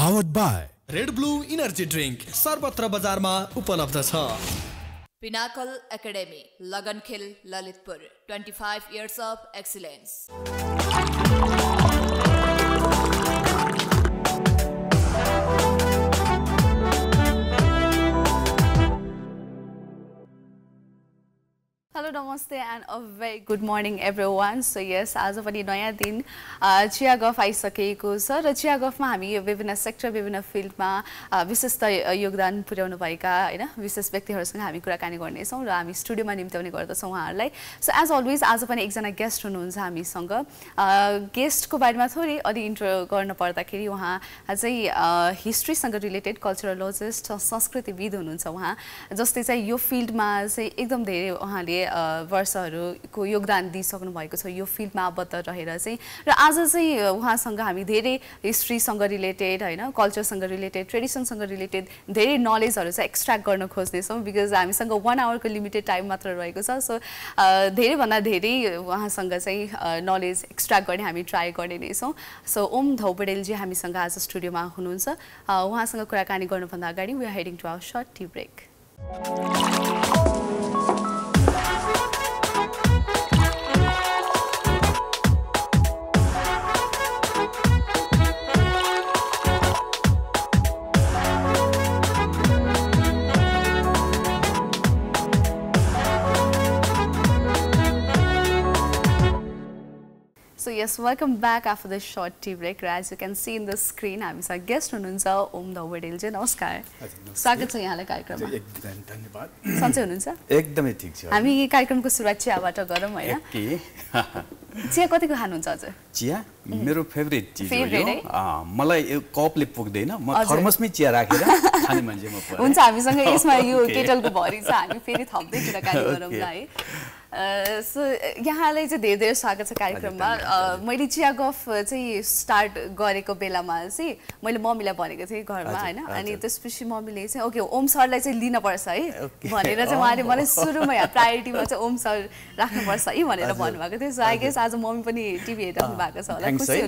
Powered by red blue energy drink सर्वत्र बजारमा उपलब्ध छ Pinnacle Academy, Lagan Khil, Lalitpur. 25 years of excellence. Hello नमस्ते and a very good morning everyone so yes आज पनि नयाँ दिन चिया गफ आइसकेको छ र चिया गफमा हामी विभिन्न सेक्टर विभिन्न फिल्डमा अ, विशेष त योगदान पुर्याउनुभएका होइन विशेष व्यक्तिहरूसँग हामी कुराकानी गर्नेछौँ र हामी स्टुडियोमा निम्त्याउने गर्दछौँ उहाँहरूलाई। सो एज अलवेज आज पनि एकजना गेस्ट हुनुहुन्छ हामीसँग। गेस्टको बारेमा थोरै अलि इन्ट्रो गर्न पर्दाखेरि उहाँ चाहिँ हिस्ट्रीसँग रिलेटेड कल्चरलोजिस्ट संस्कृतिविद हुनुहुन्छ उहाँ जस्तै चाहिँ यो फिल्डमा चाहिँ एकदम धेरै उहाँले वर्षहरूको योगदान दिइसक्नु भएको छ। यो फिल्डमा आबद्ध रहेर चाहिँ र आज चाहिँ उहाँसँग हामी धेरै हिस्ट्रीसँग रिलेटेड होइन कल्चरसँग रिलेटेड ट्रेडिसनसँग रिलेटेड धेरै नलेजहरू चाहिँ एक्सट्र्याक्ट गर्न खोज्नेछौँ बिकज हामीसँग वान आवरको लिमिटेड टाइम मात्र रहेको छ। सो धेरैभन्दा धेरै उहाँसँग चाहिँ नलेज एक्सट्र्याक्ट गर्ने हामी ट्राई गर्ने नै छौँ। सो ओम धौपडेलजी हामीसँग आज स्टुडियोमा हुनुहुन्छ। उहाँसँग कुराकानी गर्नुभन्दा अगाडि we are heading to our short tea break yes welcome back after the short tea break र as you can see in the screen हामीसँग गेस्ट हुनुहुन्छ ओम धौबडेलजी नमस्कार स्वागत छ यहाँलाई कार्यक्रममा धन्यवाद सन्चै हुनुहुन्छ एकदमै ठिक छ हामी कार्यक्रमको सुरुवात चियाबाट गरौँ होइन चिया कतिको खानुहुन्छ हजुर चिया मेरो फेभरेट चिज हो मलाई यो कपले पुग्दैन म। थर्मसमै चिया राखेर खाने मान्छे म। हुन्छ हामीसँग यसमा यो. केटलको भरि छ हामी फेरि थप्दै कुराकानी गरौँ. है सो यहाँलाई चाहिँ धेरै धेरै स्वागत छ कार्यक्रममा। मैले चिया गफ चाहिँ स्टार्ट गरेको बेलामा चाहिँ मैले मम्मीलाई भनेको थिएँ घरमा होइन? अनि। त्यसपछि मम्मीले चाहिँ ओके ओम सरलाई चाहिँ लिनुपर्छ है. भनेर चाहिँ उहाँले मलाई सुरुमा प्रायोरिटीमा चाहिँ ओम सर राख्नुपर्छ है भनेर भन्नुभएको थियो। सो आई गेस आज मम्मी पनि टिभी हेरिराख्नु भएको छ होला। खुसी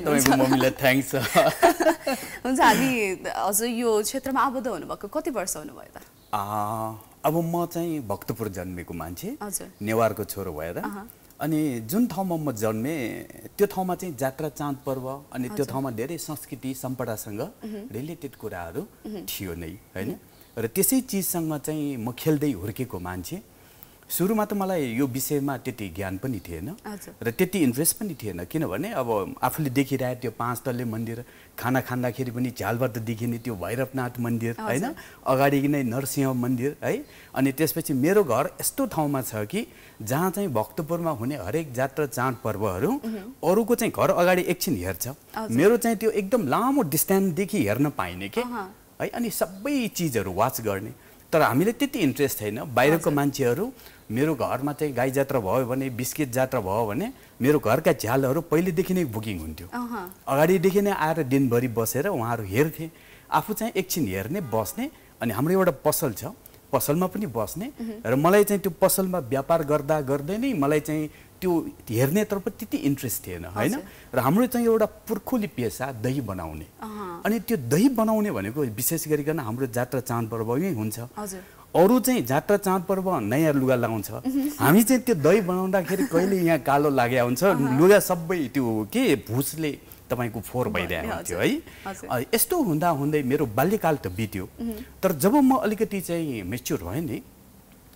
हुन्छ हामी हजुर यो क्षेत्रमा आबद्ध हुनुभएको कति वर्ष हुनुभयो त? अब म चाहिँ भक्तपुर जन्मेको मान्छे। नेवारको छोरो भएर अनि जुन ठाउँमा म जन्मेँ त्यो ठाउँमा चाहिँ जात्रा चाँद पर्व अनि त्यो ठाउँमा धेरै संस्कृति सम्पदासँग रिलेटेड कुराहरू थियो नै होइन? र त्यसै चिजसँग चाहिँ म खेल्दै हुर्केको मान्छे। सुरुमा त मलाई यो विषयमा त्यति ज्ञान पनि थिएन। र त्यति इन्ट्रेस्ट पनि थिएन। किनभने अब आफूले देखिरहेको त्यो पाँच तल्ले मन्दिर खाना खाँदाखेरि पनि झ्यालबाट देखिने त्यो भैरवनाथ मन्दिर होइन? अगाडि नै नरसिंह मन्दिर है? अनि त्यसपछि मेरो घर यस्तो ठाउँमा छ कि जहाँ चाहिँ भक्तपुरमा हुने हरेक जात्रा चाड पर्वहरू अरूको चाहिँ घर अगाडि एकछिन हेर्छ। मेरो चाहिँ त्यो एकदम लामो डिस्टेन्सदेखि हेर्न पाइने के? है? अनि सबै चिजहरू वाच गर्ने। तर हामीले त्यति इन्ट्रेस्ट छैन। बाहिरको मान्छेहरू मेरो घरमा चाहिँ गाई जात्रा भयो भने बिस्किट जात्रा भयो भने मेरो घरका झ्यालहरू पहिलेदेखि नै बुकिङ हुन्थ्यो। अगाडिदेखि नै आएर दिनभरि बसेर उहाँहरू हेर्थे। आफू चाहिँ एकछिन हेर्ने बस्ने अनि हाम्रो एउटा पसल छ। पसलमा पनि बस्ने। र मलाई चाहिँ त्यो पसलमा व्यापार गर्दा गर्दै नै मलाई चाहिँ त्यो हेर्नेतर्फ त्यति इन्ट्रेस्ट थिएन होइन? र हाम्रो चाहिँ एउटा पुर्खोली पेसा दही बनाउने। अनि त्यो दही बनाउने भनेको विशेष गरिकन हाम्रो जात्रा चाड पर्वमै हुन्छ अरू चाहिँ जात्रा चाड पर्व नयाँ लुगा लाउँछ हामी चाहिँ त्यो दही बनाउँदाखेरि कहिले यहाँ कालो लाग्या हुन्छ लुगा सबै त्यो के भुसले तपाईँको फोहोर भइरहेको हुन्थ्यो है। यस्तो हुँदा हुँदै मेरो बाल्यकाल त बित्यो। तर जब म अलिकति चाहिँ मेच्योर भएँ नि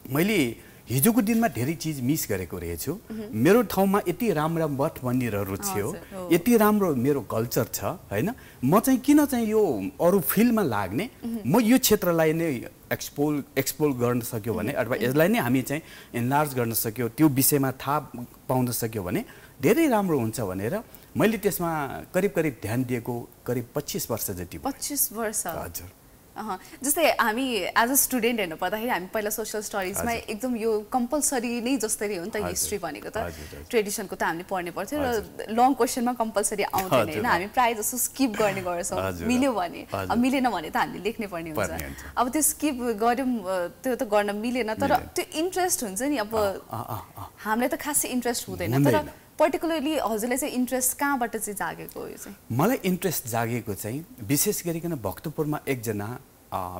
मैले हिजोको दिनमा धेरै चिज मिस गरेको रहेछु। मेरो ठाउँमा यति राम्रा मठ मन्दिरहरू थियो। यति राम्रो मेरो कल्चर छ होइन? म चाहिँ किन चाहिँ यो अरू फिल्डमा लाग्ने? म यो क्षेत्रलाई नै एक्सपोल एक्सप्लोर गर्न सक्यो भने अथवा यसलाई नै हामी चाहिँ इन्लार्ज गर्न सक्यो त्यो विषयमा थाहा पाउन सक्यो भने धेरै राम्रो हुन्छ भनेर मैले त्यसमा करिब करिब ध्यान दिएको करिब पच्चिस वर्ष जति पच्चिस वर्ष। हजुर। जस्तै हामी एज अ स्टुडेन्ट हेर्नु पर्दाखेरि हामी पहिला सोसियल स्टडिजमा। एकदम यो कम्पलसरी नै जस्तै हो नि त। हिस्ट्री भनेको त। ट्रेडिसनको त हामीले पढ्ने पर्थ्यो र लङ क्वेसनमा कम्पलसरी आउँदैन। होइन हामी प्रायः जस्तो स्किप गर्ने गर्छौँ। मिल्यो भने मिलेन भने त हामीले लेख्नै पर्ने हुन्छ। अब त्यो स्किप गऱ्यौँ त्यो त गर्न मिलेन तर। त्यो इन्ट्रेस्ट हुन्छ नि अब। हामीलाई त खासै इन्ट्रेस्ट हुँदैन तर। पर्टिकुलरली हजुरलाई चाहिँ इन्ट्रेस्ट कहाँबाट चाहिँ जागेको यो चाहिँ? मलाई इन्ट्रेस्ट जागेको चाहिँ विशेष गरिकन भक्तपुरमा एकजना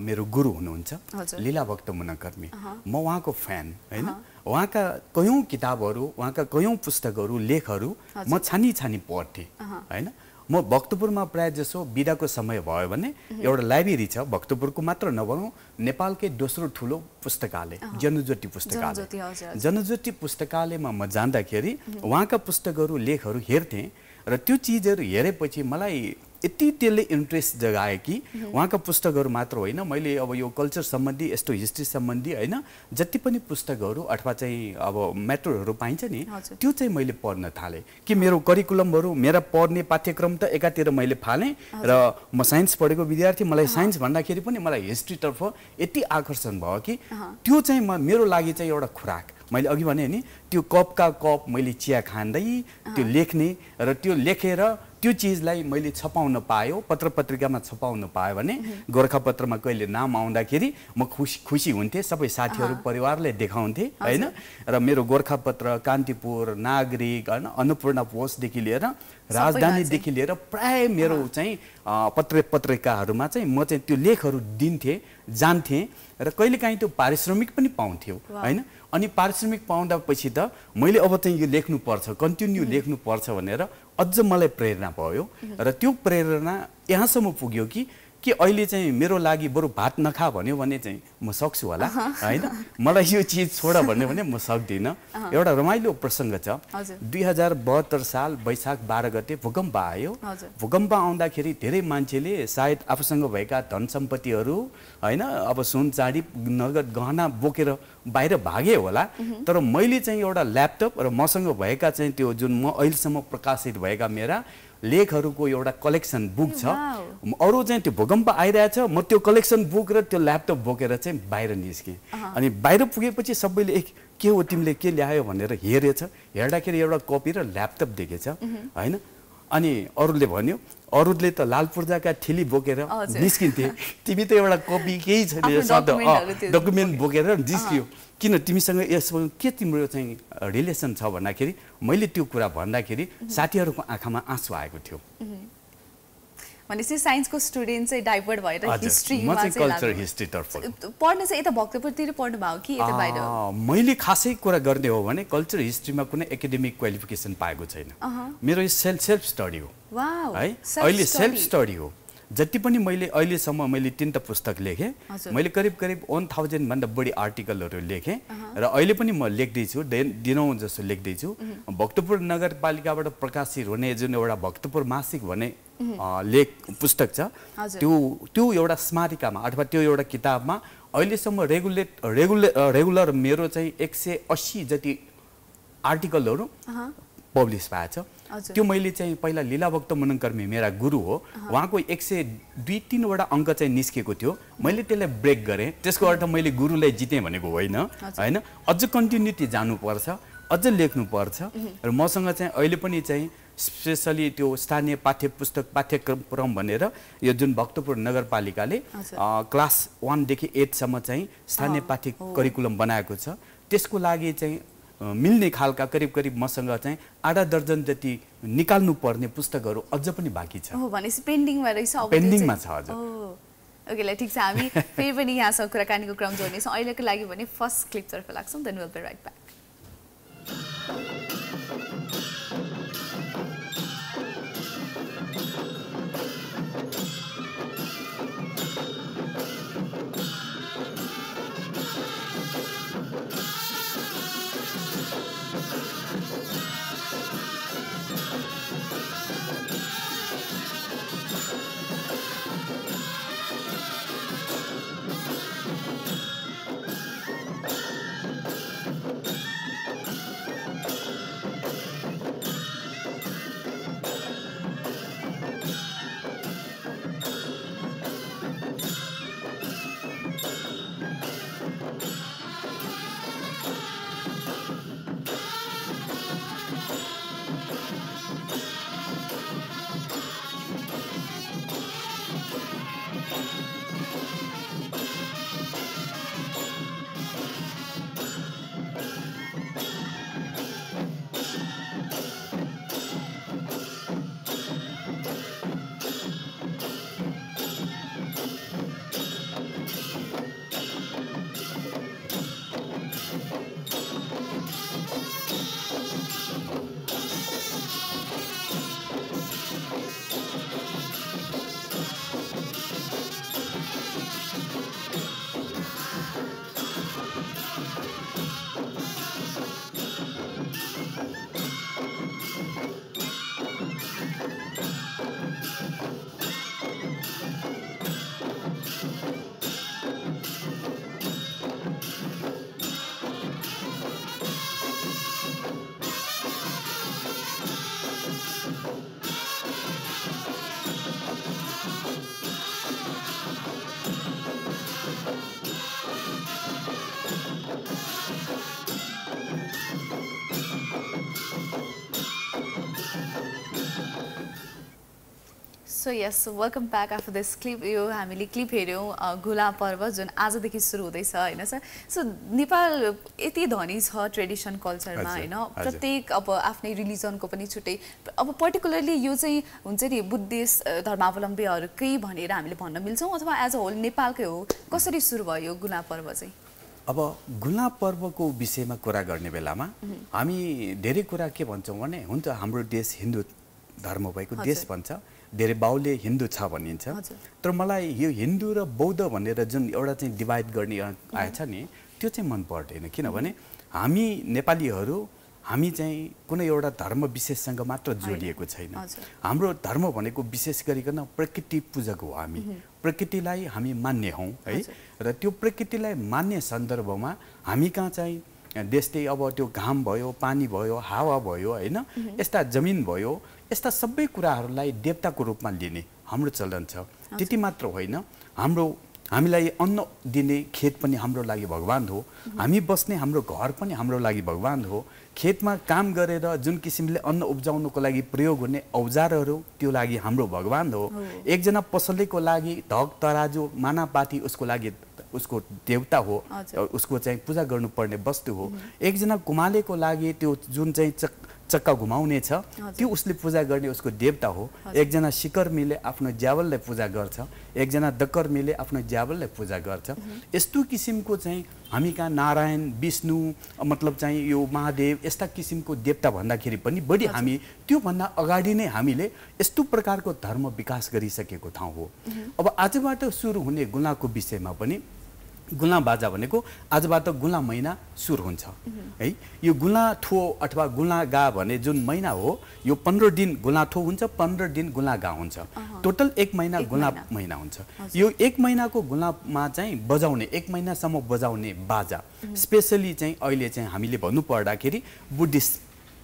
मेरो गुरु हुनुहुन्छ। लीला भक्त मुनकर्मी। म उहाँको फ्यान होइन? उहाँका कयौँ किताबहरू उहाँका कयौँ पुस्तकहरू लेखहरू म छानी छानी पढ्थेँ होइन? म भक्तपुरमा प्रायः जसो बिदाको समय भयो भने एउटा लाइब्रेरी छ भक्तपुरको मात्र नभनौँ नेपालकै दोस्रो ठुलो पुस्तकालय जनज्योति पुस्तकालय। जनज्योति पुस्तकालयमा म जाँदाखेरि उहाँका पुस्तकहरू लेखहरू हेर्थेँ र त्यो चिजहरू हेरेपछि मलाई यति त्यसले इन्ट्रेस्ट जगायो कि उहाँका पुस्तकहरू मात्र होइन मैले अब यो कल्चर सम्बन्धी यस्तो हिस्ट्री सम्बन्धी होइन जति पनि पुस्तकहरू अथवा चाहिँ अब म्याटरहरू पाइन्छ नि। त्यो चाहिँ मैले पढ्न थालेँ। कि मेरो करिकुलमहरू मेरा पढ्ने पाठ्यक्रम त एकातिर मैले फालेँ र म साइन्स पढेको विद्यार्थी मलाई साइन्स भन्दाखेरि पनि मलाई हिस्ट्रीतर्फ यति आकर्षण भयो कि त्यो चाहिँ म मेरो लागि चाहिँ एउटा खुराक। मैले अघि भने नि त्यो कपका कप मैले चिया खाँदै त्यो लेख्ने र त्यो लेखेर त्यो चिजलाई मैले छपाउन पायो पत्र पत्रिकामा छपाउन पायो भने गोर्खापत्रमा कहिले नाम आउँदाखेरि म खुसी खुसी हुन्थेँ सबै साथीहरू परिवारले देखाउँथेँ होइन? र मेरो गोर्खापत्र कान्तिपुर नागरिक होइन? अन्नपूर्ण पोस्टदेखि लिएर राजधानीदेखि लिएर प्राय मेरो चाहिँ पत्र पत्रिकाहरूमा चाहिँ म चाहिँ त्यो लेखहरू दिन्थेँ जान्थेँ र कहिलेकाहीँ त्यो पारिश्रमिक पनि पाउँथ्यो होइन? अनि पारिश्रमिक पाउँदा पछि त मैले अब चाहिँ यो लेख्नुपर्छ कन्टिन्यू लेख्नुपर्छ भनेर अझ मलाई प्रेरणा भयो। र त्यो प्रेरणा यहाँसम्म पुग्यो कि कि अहिले चाहिँ मेरो लागि बरु भात नखा भन्यो भने चाहिँ म सक्छु होला होइन? मलाई यो चिज छोड भन्यो भने म सक्दिनँ। एउटा रमाइलो प्रसङ्ग छ। दुई हजार बहत्तर साल वैशाख बाह्र गते भूकम्प आयो। भूकम्प आउँदाखेरि धेरै मान्छेले सायद आफूसँग भएका धन सम्पत्तिहरू होइन अब सुन चाँडी नगद गहना बोकेर बाहिर भागे होला। तर मैले चाहिँ एउटा ल्यापटप र मसँग भएका चाहिँ त्यो जुन म अहिलेसम्म प्रकाशित भएका मेरा लेखहरूको एउटा कलेक्सन बुक छ। अरू चाहिँ त्यो भूकम्प आइरहेछ म त्यो कलेक्सन बुक र त्यो ल्यापटप बोकेर चाहिँ बाहिर निस्केँ। अनि बाहिर पुगेपछि सबैले एक के हो तिमीले के ल्यायो? भनेर हेरेछ। हेर्दाखेरि एउटा कपी र ल्यापटप देखेछ होइन? अनि अरूले भन्यो अरूले त लाल पूर्जाका ठिली बोकेर। निस्किन्थे। तिमी त एउटा कपी केही छैन डकुमेन्ट बोकेर निस्कियो। किन तिमीसँग यसमा के तिम्रो चाहिँ रिलेसन छ भन्दाखेरि मैले त्यो कुरा भन्दाखेरि साथीहरूको आँखामा आँसु आएको थियो। भनेपछि साइन्सको स्टुडेन्ट चाहिँ डाइभर्ट भएर हिस्ट्रीतर्फ पढ्न चाहिँ यता भक्तपुरतिर पढ्नु भयो कि बाहिर? मैले खासै कुरा गर्ने हो भने कल्चर हिस्ट्रीमा कुनै एकाडेमिक क्वालिफिकेसन पाएको छैन। मेरो यो सेल्फ सेल्फ स्टडी हो। है? अहिले सेल्फ स्टडी हो। जति पनि मैले अहिलेसम्म मैले तिनवटा पुस्तक लेखेँ। मैले करिब करिब वान थाउजन्डभन्दा बढी आर्टिकलहरू लेखेँ र अहिले पनि म लेख्दैछु दिनौँ जस्तो लेख्दैछु भक्तपुर नगरपालिकाबाट प्रकाशित हुने जुन एउटा भक्तपुर मासिक भने अ, लेख पुस्तक छ। त्यो त्यो एउटा स्मारिकामा अथवा त्यो एउटा किताबमा अहिलेसम्म रेगुलेट रेगुले रेगुलर मेरो चाहिँ एक सय अस्सी जति आर्टिकलहरू पब्लिस भएको छ। त्यो मैले चाहिँ पहिला लीला भक्त मनङ्कर्मी मेरा गुरु हो। उहाँको एक सय दुई तिनवटा अङ्क चाहिँ निस्केको थियो। मैले त्यसलाई ब्रेक गरेँ। त्यसको अर्थ मैले गुरुलाई जितेँ भनेको होइन। होइन? अझ कन्टिन्युटी जानुपर्छ अझ लेख्नुपर्छ। र मसँग चाहिँ अहिले पनि चाहिँ स्पेसली त्यो स्थानीय पाठ्य पुस्तक पाठ्यक्रम भनेर यो जुन भक्तपुर नगरपालिकाले क्लास वानदेखि एटसम्म चाहिँ स्थानीय पाठ्य करिकुलम बनाएको छ। त्यसको लागि चाहिँ मिल्ने खालका करिब करिब मसँग चाहिँ आधा दर्जन जति निकाल्नु पर्ने पुस्तकहरू अझ पनि बाँकी छ। भनेपछि पेन्डिङमा रहेछ छ। ओ, ओके ल ठिक छ हामी फेरि पनि यहाँसँग कुराकानीको क्रम जोड्नेछौँ। अहिलेको लागि भने फर्स्ट क्लिपतर्फ लाग्छौँ then will be right back so yes welcome back after this clip यो हामीले क्लिप हेऱ्यौँ घुला पर्व जुन आजदेखि सुरु हुँदैछ होइन सर? सो नेपाल यति धनी छ ट्रेडिसन कल्चरमा होइन। प्रत्येक अब आफ्नै रिलिजनको पनि छुट्टै। अब पर्टिकुलरली यो चाहिँ हुन्छ नि बुद्धिस्ट धर्मावलम्बीहरूकै भनेर हामीले भन्न मिल्छौँ अथवा एज अ होल नेपालकै हो? कसरी सुरु भयो यो गुला पर्व चाहिँ? अब गुला पर्वको विषयमा कुरा गर्ने बेलामा हामी धेरै कुरा के भन्छौँ भने हुन्छ हाम्रो देश हिन्दू धर्म भएको देश। भन्छ। धेरै बाहुल्य हिन्दू छ भनिन्छ। तर मलाई यो हिन्दू र बौद्ध भनेर जुन एउटा चाहिँ डिभाइड गर्ने आएछ नि त्यो चाहिँ मन पर्दैन। किनभने हामी नेपालीहरू हामी चाहिँ कुनै एउटा धर्म विशेषसँग मात्र जोडिएको छैन। हाम्रो धर्म भनेको विशेष गरिकन प्रकृति पूजक हो हामी। प्रकृतिलाई हामी मान्ने हौँ है? र त्यो प्रकृतिलाई मान्ने सन्दर्भमा हामी कहाँ चाहिँ देशले अब त्यो घाम भयो पानी भयो हावा भयो होइन? यस्ता जमिन भयो यस्ता सबै कुराहरूलाई देवताको रूपमा लिने हाम्रो चलन छ। त्यति मात्र होइन। हाम्रो हामीलाई अन्न दिने खेत पनि हाम्रो लागि भगवान् हो। हामी बस्ने हाम्रो घर पनि हाम्रो लागि भगवान् हो। खेतमा काम गरेर जुन किसिमले अन्न उब्जाउनुको लागि प्रयोग हुने औजारहरू त्यो लागि हाम्रो भगवान् हो। एकजना पसलेको लागि धक तराजु मानापाती उसको लागि उसको देवता हो। उसको चाहिँ पूजा गर्नुपर्ने वस्तु हो। एकजना कुमालेको लागि त्यो जुन चाहिँ चक चक्का घुमाउने छ त्यो उसले पूजा गर्ने उसको देवता हो। एकजना सिकर्मीले आफ्नो ज्यावललाई पूजा गर्छ एकजना दकर्मीले आफ्नो ज्यावललाई पूजा गर्छ। यस्तो किसिमको चाहिँ हामी कहाँ नारायण विष्णु मतलब चाहिँ यो महादेव यस्ता किसिमको देवता भन्दाखेरि पनि बढी हामी त्योभन्दा अगाडि नै हामीले यस्तो प्रकारको धर्म विकास गरिसकेको ठाउँ हो। अब आजबाट सुरु हुने गुलाको विषयमा पनि गुला बाजा भनेको आजबाट गुला महिना सुरु हुन्छ। है यो गुला थो अथवा गुला गा भने जुन महिना हो यो पन्ध्र दिन गुला थो हुन्छ पन्ध्र दिन गुला गा हुन्छ। टोटल एक महिना गुला महिना। हुन्छ। यो एक महिनाको गुलामा चाहिँ बजाउने एक महिनासम्म बजाउने बाजा। स्पेसली चाहिँ अहिले चाहिँ हामीले भन्नु पर्दाखेरि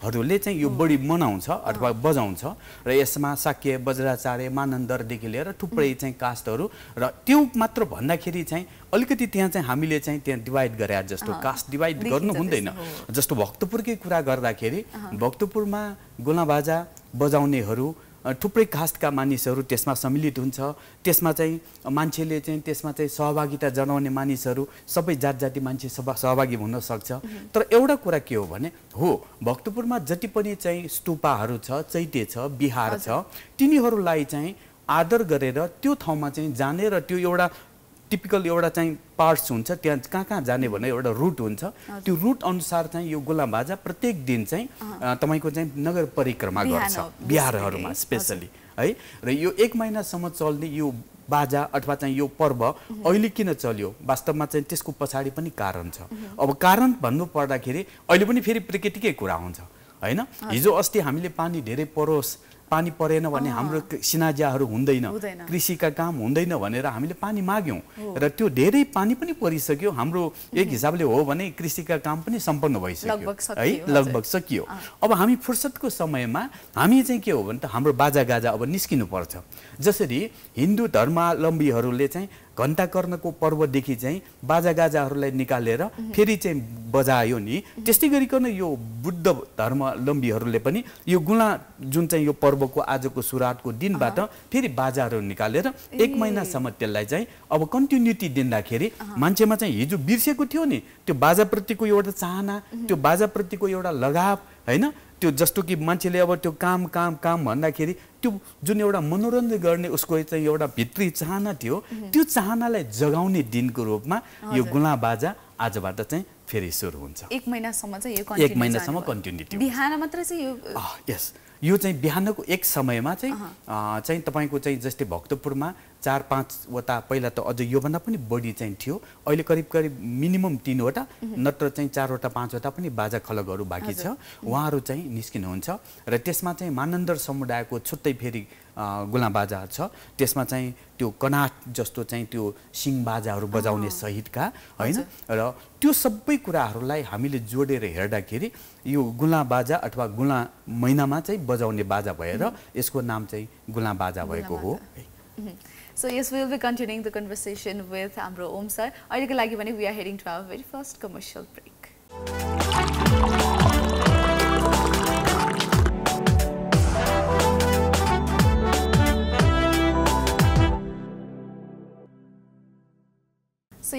बुद्धिस्टहरूले चाहिँ यो बढी मनाउँछ अथवा बजाउँछ र यसमा साक्य वज्राचार्य मानन्दरदेखि लिएर थुप्रै चाहिँ कास्टहरू र त्यो मात्र भन्दाखेरि चाहिँ अलिकति त्यहाँ चाहिँ हामीले चाहिँ त्यहाँ डिभाइड गरे जस्तो कास्ट डिभाइड गर्नु हुँदैन। जस्तो भक्तपुरकै कुरा गर्दाखेरि भक्तपुरमा गुनाबाजा बजाउनेहरू थुप्रै कास्टका मानिसहरू त्यसमा सम्मिलित हुन्छ। त्यसमा चाहिँ मान्छेले चाहिँ त्यसमा चाहिँ सहभागिता जनाउने मानिसहरू सबै जात जाति मान्छे सभा सहभागी हुन सक्छ। तर एउटा कुरा के हो भने हो भक्तपुरमा जति पनि चाहिँ स्तूपाहरू छ चैते छ बिहार छ तिनीहरूलाई चाहिँ आदर गरेर त्यो ठाउँमा चाहिँ जाने र त्यो एउटा टिपिकल एउटा चाहिँ पार्ट्स हुन्छ त्यहाँ कहाँ कहाँ जाने भने एउटा रुट हुन्छ। त्यो रुट अनुसार चाहिँ यो गोलाबाजा प्रत्येक दिन चाहिँ तपाईँको चाहिँ नगर परिक्रमा गर्छ बिहारहरूमा स्पेसली है? र यो एक महिनासम्म चल्ने यो बाजा अथवा चाहिँ यो पर्व अहिले किन चल्यो? वास्तवमा चाहिँ त्यसको पछाडि पनि कारण छ। अब कारण भन्नु पर्दाखेरि अहिले पनि फेरि प्रकृतिकै कुरा हुन्छ होइन? हिजो अस्ति हामीले पानी धेरै परोस् पानी परेन भने हाम्रो सिनाजाहरू हुँदैन। कृषिका काम हुँदैन भनेर हामीले पानी माग्यौँ। र त्यो धेरै पानी पनि परिसक्यो। हाम्रो एक हिसाबले हो भने कृषिका काम पनि सम्पन्न भइसक्यो। है। लगभग सकियो। अब हामी फुर्सदको समयमा हामी चाहिँ के हो भने त हाम्रो बाजा गाजा अब निस्किनु पर्छ जसरी हिन्दू धर्मावलम्बीहरूले चाहिँ घण्टाकर्णको पर्वदेखि चाहिँ बाजा गाजाहरूलाई निकालेर फेरि चाहिँ बजायो नि। त्यस्तै गरिकन यो बुद्ध धर्मावलम्बीहरूले पनि यो गुला जुन चाहिँ यो पर्वको आजको सुरुवातको दिनबाट फेरि बाजाहरू निकालेर एक। महिनासम्म त्यसलाई चाहिँ अब कन्टिन्युटी दिँदाखेरि मान्छेमा चाहिँ हिजो बिर्सेको थियो नि। त्यो बाजाप्रतिको एउटा चाहना त्यो बाजाप्रतिको एउटा लगाव होइन? त्यो जस्तो कि मान्छेले अब त्यो काम काम काम भन्दाखेरि त्यो जुन एउटा मनोरञ्जन गर्ने उसको चाहिँ एउटा भित्री चाहना थियो त्यो चाहनालाई जगाउने दिनको रूपमा यो गुला बाजा आजबाट चाहिँ फेरि सुरु हुन्छ। एक महिनासम्म चाहिँ यो एक महिनासम्म। कन्टिन्युटी बिहान मात्र चाहिँ यो यस यो चाहिँ बिहानको एक समयमा चाहिँ चाहिँ तपाईँको चाहिँ जस्तै भक्तपुरमा चार पाँचवटा पहिला त अझ योभन्दा पनि बढी चाहिँ थियो। अहिले करिब करिब मिनिमम तिनवटा नत्र चाहिँ चारवटा पाँचवटा पनि बाजा खलगहरू बाँकी छ। उहाँहरू चाहिँ निस्किनुहुन्छ र त्यसमा चाहिँ मानन्दर समुदायको छुट्टै फेरि बाजा छ। त्यसमा चाहिँ त्यो कनाट जस्तो चाहिँ त्यो सिङ बाजाहरू बजाउने सहितका होइन? र त्यो सबै कुराहरूलाई हामीले जोडेर हेर्दाखेरि यो गुला बाजा अथवा गुला महिनामा चाहिँ बजाउने बाजा भएर यसको नाम चाहिँ गुला बाजा भएको हो। So yes, we will be continuing the conversation with Ambro Om sir. Aurika Lagi we are heading to our very first commercial break.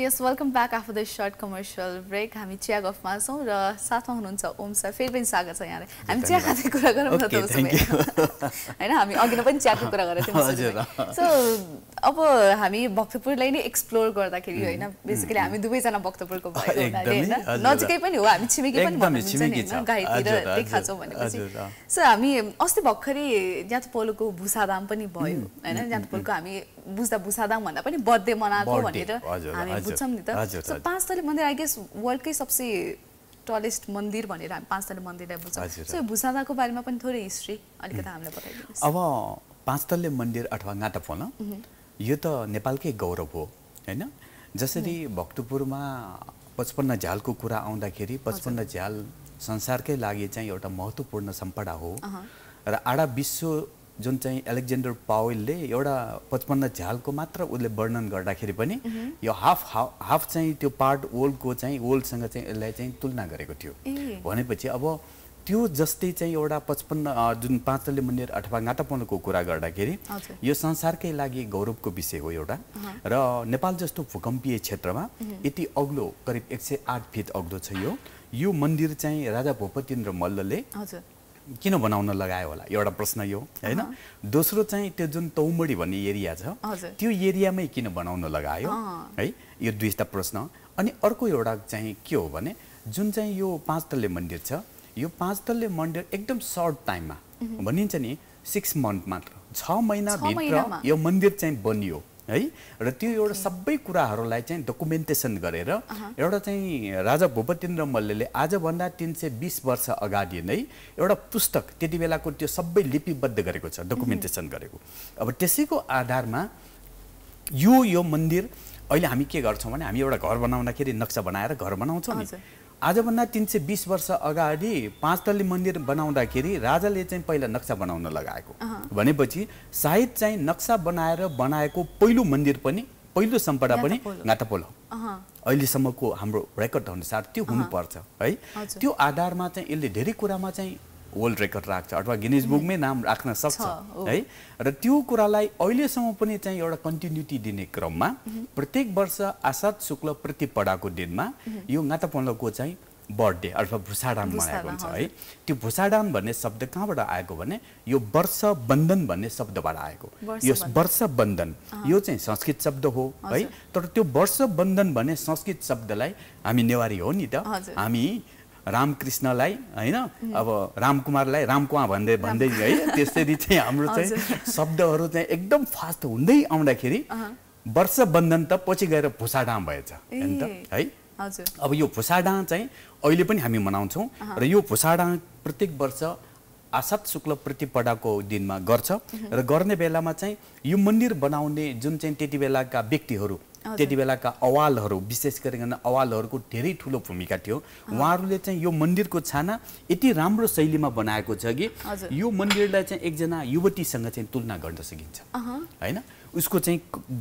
Yes welcome back after the short commercial break हामी चिया गफमा छौँ र साथमा हुनुहुन्छ Om sir फेरि पनि स्वागत छ यहाँलाई हामी चिया खाँदै कुरा गरौँ न त। होइन हामी अघि नै पनि चियाको कुरा गरेको थियौँ। सो अब हामी भक्तपुरलाई नै एक्सप्लोर गर्दाखेरि होइन बेसिकली हामी दुवैजना भक्तपुरको एकदमै, होइन। नजिकै पनि हो हामी छिमेकी पनि होइन छ। गाईतिर हजुर, हजुर, देखा छौँ भनेपछि। सो हामी अस्ति भर्खरै ज्यात पोलोको भुसादाम पनि भयो होइन ज्यात पोलोको हामी बुझ्दा भुसादाम भन्दा पनि बर्थडे मनाएको भनेर हामी बुझ्छौँ नि त। पाँच तले मन्दिर आई गेस वर्ल्डकै सबसे टलेस्ट मन्दिर भनेर हामी पाँच तले मन्दिरलाई बुझ्छौँ। सो भुसादाको बारेमा पनि थोरै हिस्ट्री अलिकति हामीलाई बताइदिनुहोस्। अब पाँचतल्ले मन्दिर अथवा गाँटाफोल यो त नेपालकै गौरव हो होइन? जसरी भक्तपुरमा पचपन्न झ्यालको कुरा आउँदाखेरि पचपन्न झ्याल संसारकै लागि चाहिँ एउटा महत्त्वपूर्ण सम्पदा हो। र आडा विश्व जुन चाहिँ एलेक्जेन्डर पावेलले एउटा पचपन्न झ्यालको मात्र उसले वर्णन गर्दाखेरि पनि यो हाफ हाफ हाफ चाहिँ त्यो पार्ट ओल्डको चाहिँ ओल्डसँग चाहिँ यसलाई चाहिँ तुलना गरेको थियो। भनेपछि अब त्यो जस्तै चाहिँ एउटा पचपन्न जुन पाँचतल्ले मन्दिर अथवा गाँटापनको कुरा गर्दाखेरि। यो संसारकै लागि गौरवको विषय हो एउटा। र नेपाल जस्तो भूकम्पीय क्षेत्रमा यति अग्लो करिब एक सय आठ फिट अग्लो छ यो। यो मन्दिर चाहिँ राजा भूपतिन्द्र मल्लले किन बनाउन लगायो होला? एउटा प्रश्न यो होइन? दोस्रो चाहिँ त्यो जुन तौमडी भन्ने एरिया छ। त्यो एरियामै किन बनाउन लगायो। है यो दुईवटा प्रश्न। अनि अर्को एउटा चाहिँ के हो भने जुन चाहिँ यो पाँच तल्ले मन्दिर छ यो पाँच तल्ले मन्दिर एकदम सर्ट टाइममा भनिन्छ नि सिक्स मन्थ मात्र छ महिनाभित्र। यो मन्दिर चाहिँ बनियो। है? र त्यो एउटा सबै कुराहरूलाई चाहिँ डकुमेन्टेसन गरेर एउटा चाहिँ राजा भूपतिन्द्र मल्लले आजभन्दा तिन सय बिस वर्ष अगाडि नै एउटा पुस्तक त्यति बेलाको त्यो सबै लिपिबद्ध गरेको छ डकुमेन्टेसन गरेको। अब त्यसैको आधारमा यो यो मन्दिर अहिले हामी के गर्छौँ भने हामी एउटा घर बनाउँदाखेरि नक्सा बनाएर घर बनाउँछौँ नि। आजभन्दा तिन सय बिस वर्ष अगाडि पाँच तल्ली मन्दिर बनाउँदाखेरि राजाले चाहिँ पहिला नक्सा बनाउन लगाएको। भनेपछि सायद चाहिँ नक्सा बनाएर बनाएको पहिलो मन्दिर पनि पहिलो सम्पदा पनि गातापोलो। हो अहँ, अहिलेसम्मको हाम्रो रेकर्ड अनुसार त्यो हुनुपर्छ है। त्यो आधारमा चाहिँ यसले धेरै कुरामा चाहिँ वर्ल्ड रेकर्ड राख्छ अथवा गिनिज बुकमै नाम राख्न सक्छ हो। र त्यो कुरालाई अहिलेसम्म पनि चाहिँ एउटा कन्टिन्युटी दिने क्रममा प्रत्येक वर्ष आषाढ शुक्ल प्रतिपदाको दिनमा यो गातापल्लको चाहिँ बर्थडे अथवा भुसाडान मनाएको हुन्छ है? त्यो भुसाडान भन्ने शब्द कहाँबाट आएको भने यो वर्ष बन्धन भन्ने शब्दबाट आएको। यो। वर्ष बन्धन यो चाहिँ संस्कृत शब्द हो है? तर त्यो वर्ष बन्धन भन्ने संस्कृत शब्दलाई हामी नेवारी हो नि त। हामी रामकृष्णलाई होइन? अब रामकुमारलाई रामकुवा भन्दै भन्दै है त्यसरी चाहिँ हाम्रो चाहिँ शब्दहरू चाहिँ एकदम फास्ट हुँदै आउँदाखेरि वर्ष बन्धन त पछि गएर भुसाडाम भएछ होइन त। है? अब यो भुसाडा चाहिँ अहिले पनि हामी मनाउँछौँ र यो भुसाडा प्रत्येक वर्ष आषाढ शुक्ल प्रतिपदाको दिनमा गर्छ र गर्ने बेलामा चाहिँ यो मन्दिर बनाउने जुन चाहिँ त्यति बेलाका व्यक्तिहरू त्यति बेलाका अवालहरू विशेष गरिकन अवालहरूको धेरै ठुलो भूमिका थियो। उहाँहरूले चाहिँ यो मन्दिरको छाना यति राम्रो शैलीमा बनाएको छ कि। यो मन्दिरलाई चाहिँ एकजना युवतीसँग चाहिँ तुलना गर्न सकिन्छ। होइन? उसको चाहिँ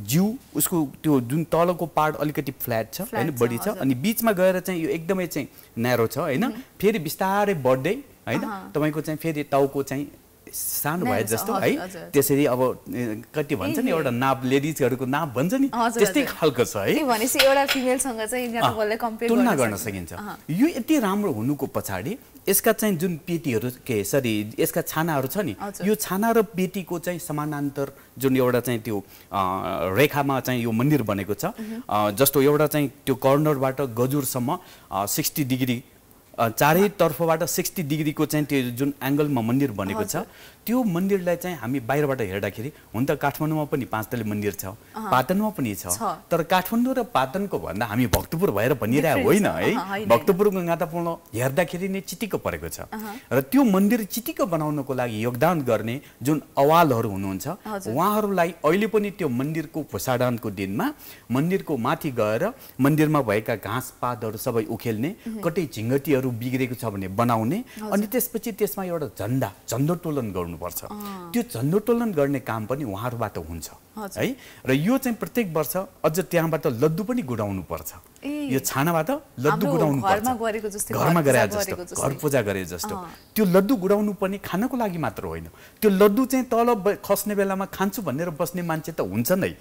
जिउ उसको त्यो जुन तलको पार्ट अलिकति फ्ल्याट छ होइन छ, बढी छ। अनि बिचमा गएर चाहिँ यो एकदमै चाहिँ न्यारो छ होइन? फेरि बिस्तारै बढ्दै होइन। तपाईँको चाहिँ फेरि टाउको चाहिँ सानो भए जस्तो है। त्यसरी अब कति भन्छ नि एउटा नाप लेडिजहरूको नाप भन्छ नि त्यस्तै। खालको छ है? ए भनेपछि एउटा फिमेलसँग चाहिँ ज्यादाले कम्पेयर तुलना गर्न सकिन्छ। यो यति राम्रो हुनुको पछाडि यसका चाहिँ जुन पेटीहरू के सरी यसका छानाहरू छ नि। यो छाना र पेटीको चाहिँ समानान्तर जुन एउटा चाहिँ त्यो रेखामा चाहिँ यो मन्दिर बनेको छ जस्तो एउटा चाहिँ त्यो कर्नरबाट गजुरसम्म सिक्सटी डिग्री अ, चारै तर्फबाट सिक्सटी डिग्रीको चाहिँ त्यो जुन एङ्गलमा मन्दिर बनेको छ त्यो मन्दिरलाई चाहिँ हामी बाहिरबाट हेर्दाखेरि हुन त काठमाडौँमा पनि पाँचतले मन्दिर छ पाटनमा पनि छ। तर काठमाडौँ र पाटनको भन्दा हामी भक्तपुर भएर भनिरहेको होइन। है। अहँ, होइन, भक्तपुरको गातापूर्ण हेर्दाखेरि नै चिटिक्क परेको छ। र त्यो मन्दिर चिटिक्क बनाउनको लागि योगदान गर्ने जुन अवालहरू हुनुहुन्छ। उहाँहरूलाई अहिले पनि त्यो मन्दिरको भुसाडानको दिनमा मन्दिरको माथि गएर मन्दिरमा भएका घाँस पातहरू सबै उखेल्ने कतै झिङ्गटीहरू बिग्रेको छ भने बनाउने अनि त्यसपछि त्यसमा एउटा झन्डा झन्डोत्तोलन गर्नुपर्छ। त्यो झन्डोत्तोलन गर्ने काम पनि उहाँहरूबाट हुन्छ। है? र यो चाहिँ प्रत्येक वर्ष अझ त्यहाँबाट लड्डु पनि गुडाउनु पर्छ। यो छानाबाट लड्डु गुडाउनु पर्छ। घरमा घर गरे जस्तो घर। पूजा गरे जस्तो। त्यो लड्डु गुडाउनु पनि खानको लागि मात्र होइन। त्यो लड्डु चाहिँ तल खस्ने बेलामा खान्छु भनेर बस्ने मान्छे त हुन्छ नै।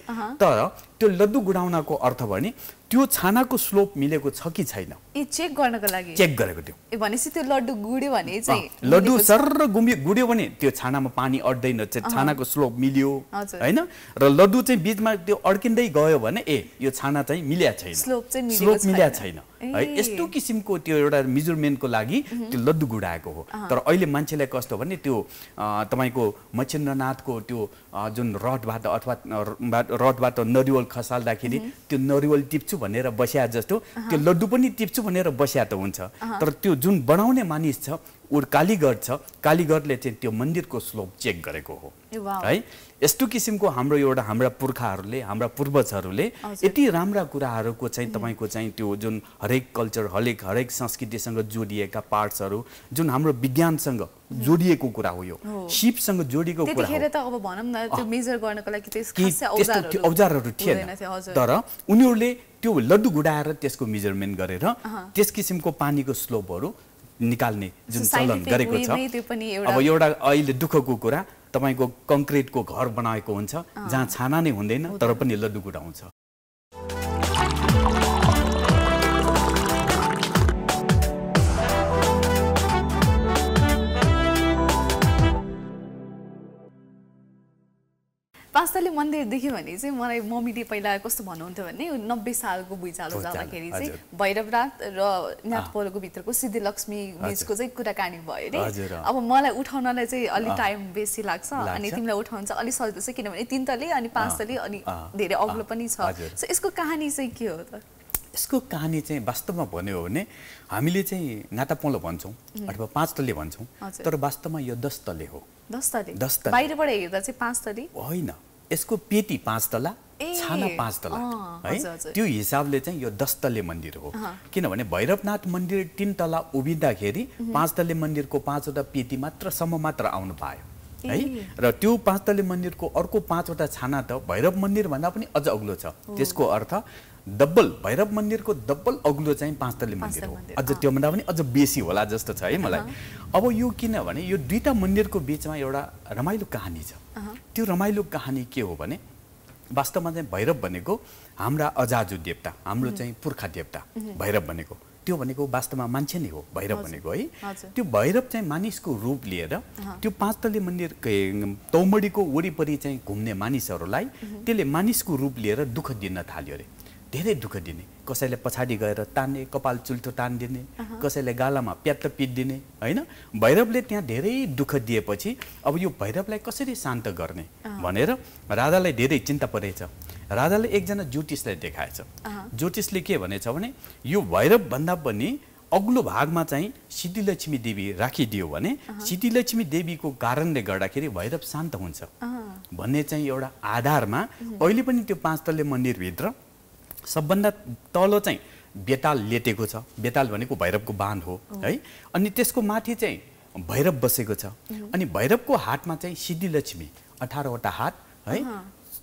तर त्यो लड्डु गुडाउनको अर्थ भने त्यो छानाको स्लोप मिलेको छ कि छैन? ए चेक गर्नको लागि। चेक गरेको त्यो। ए भनेपछि त्यो लड्डु गुड्यो भने चाहिँ लड्डु। सर गुम्यो गुड्यो भने त्यो छानामा पानी अट्दैन छानाको स्लोप मिल्यो। होइन? र लड्डु चाहिँ बिचमा त्यो अड्किँदै गयो भने ए यो छाना चाहिँ मिल्या छैन। स्लोप चाहिँ मिलेको स्लोप मिल्या छैन। है। यस्तो किसिमको त्यो एउटा मेजरमेन्टको लागि त्यो लड्डु गुडाएको हो। तर अहिले मान्छेलाई कस्तो भने त्यो तपाईँको मच्छिन्द्रनाथको त्यो जुन रडबाट अथवा रडबाट नरिवल खसाल्दाखेरि त्यो नरिवल टिप्छु भनेर बस्या जस्तो त्यो लड्डु पनि टिप्छु भनेर बस्या त हुन्छ। तर त्यो जुन बनाउने मानिस छ ऊ कालीगढ छ। कालीगढले चाहिँ त्यो मन्दिरको स्लोप चेक गरेको हो। है? यस्तो किसिमको हाम्रो एउटा हाम्रा पुर्खाहरूले हाम्रा पूर्वजहरूले। यति राम्रा कुराहरूको चाहिँ तपाईँको चाहिँ त्यो जुन हरेक कल्चर हरेक हरेक संस्कृतिसँग जोडिएका पार्ट्सहरू जुन हाम्रो विज्ञानसँग जोडिएको कुरा हो यो। सिपसँग जोडिएको कुरा औजारहरू थिएन। तर उनीहरूले त्यो लड्डु गुडाएर त्यसको मेजरमेन्ट गरेर त्यस किसिमको पानीको स्लोपहरू निकाल्ने जुन चलन गरेको छ। अब एउटा अहिले दुःखको कुरा तपाईँको कङ्क्रिटको घर बनाएको हुन्छ जहाँ छाना नै हुँदैन तर पनि लड्डु गुडाउँछ पाँचतले मन्दिर देख्यो भने चाहिँ मलाई मम्मीले पहिला कस्तो भन्नुहुन्थ्यो भने नब्बे सालको भुइँचालो जाँदाखेरि चाहिँ। भैरवनाथ र नाथपलोको भित्रको सिद्धिलक्ष्मी बिचको चाहिँ कुराकानी भयो अरे। अब मलाई उठाउनलाई चाहिँ अलिक टाइम बेसी लाग्छ अनि। तिमीलाई उठाउनु चाहिँ अलिक सजिलो छ किनभने तिन तले अनि पाँच तले अनि धेरै अग्लो पनि छ। यसको कहानी चाहिँ के हो त? यसको कहानी चाहिँ वास्तवमा भन्यो भने हामीले चाहिँ नातापौलो भन्छौँ अथवा पाँच तले भन्छौँ। तर वास्तवमा यो दस तले हो। दस तले। बाहिरबाट हेर्दा चाहिँ पाँच तले होइन। यसको पेटी पाँच तला छाना पाँच तला है। त्यो हिसाबले चाहिँ यो दस तले मन्दिर हो। किनभने भैरवनाथ मन्दिर तिन तला उभिँदाखेरि पाँच तले मन्दिरको पाँचवटा पेटी मात्रसम्म मात्र आउनु पायो। है। र त्यो पाँच तले मन्दिरको अर्को पाँचवटा छाना त भैरव मन्दिर भन्दा पनि अझ अग्लो छ। त्यसको अर्थ डब्बल भैरव मन्दिरको डब्बल अग्लो चाहिँ पाँच तले मन्दिर हो। अझ त्योभन्दा पनि अझ बेसी होला जस्तो छ है मलाई। अब यो किनभने यो दुईटा मन्दिरको बिचमा एउटा रमाइलो कहानी छ। त्यो रमाइलो कहानी के हो भने वास्तवमा चाहिँ भैरव भनेको हाम्रा अजाजु देवता हाम्रो चाहिँ पुर्खा देवता भैरव भनेको। त्यो भनेको वास्तवमा मान्छे नै हो भैरव भनेको है। त्यो भैरव चाहिँ मानिसको रूप लिएर त्यो पाँच तले मन्दिर तौमडीको वरिपरि चाहिँ घुम्ने मानिसहरूलाई त्यसले मानिसको रूप लिएर दुःख दिन थाल्यो अरे। धेरै दुःख दिने। कसैले पछाडि गएर तान्ने कपाल चुल्ठो तानिदिने कसैले गालामा प्यात्त पिटिदिने होइन? भैरवले त्यहाँ धेरै दुःख दिएपछि अब यो भैरवलाई कसरी शान्त गर्ने भनेर राधालाई धेरै चिन्ता परेछ। राधाले एकजना ज्योतिषलाई देखाएछ। ज्योतिषले के भनेछ भने यो भैरव भन्दा पनि अग्लो भागमा चाहिँ सिद्धिलक्ष्मी देवी राखिदियो भने सिद्धिलक्ष्मी देवीको कारणले गर्दाखेरि भैरव शान्त हुन्छ। भन्ने चाहिँ एउटा आधारमा अहिले पनि त्यो पाँच तले मन्दिरभित्र सबभन्दा तल चाहिँ बेताल लेटेको छ। बेताल भनेको भैरवको बाँध हो है? अनि त्यसको माथि चाहिँ भैरव बसेको छ। अनि भैरवको हातमा चाहिँ सिद्धिलक्ष्मी अठारवटा हात है?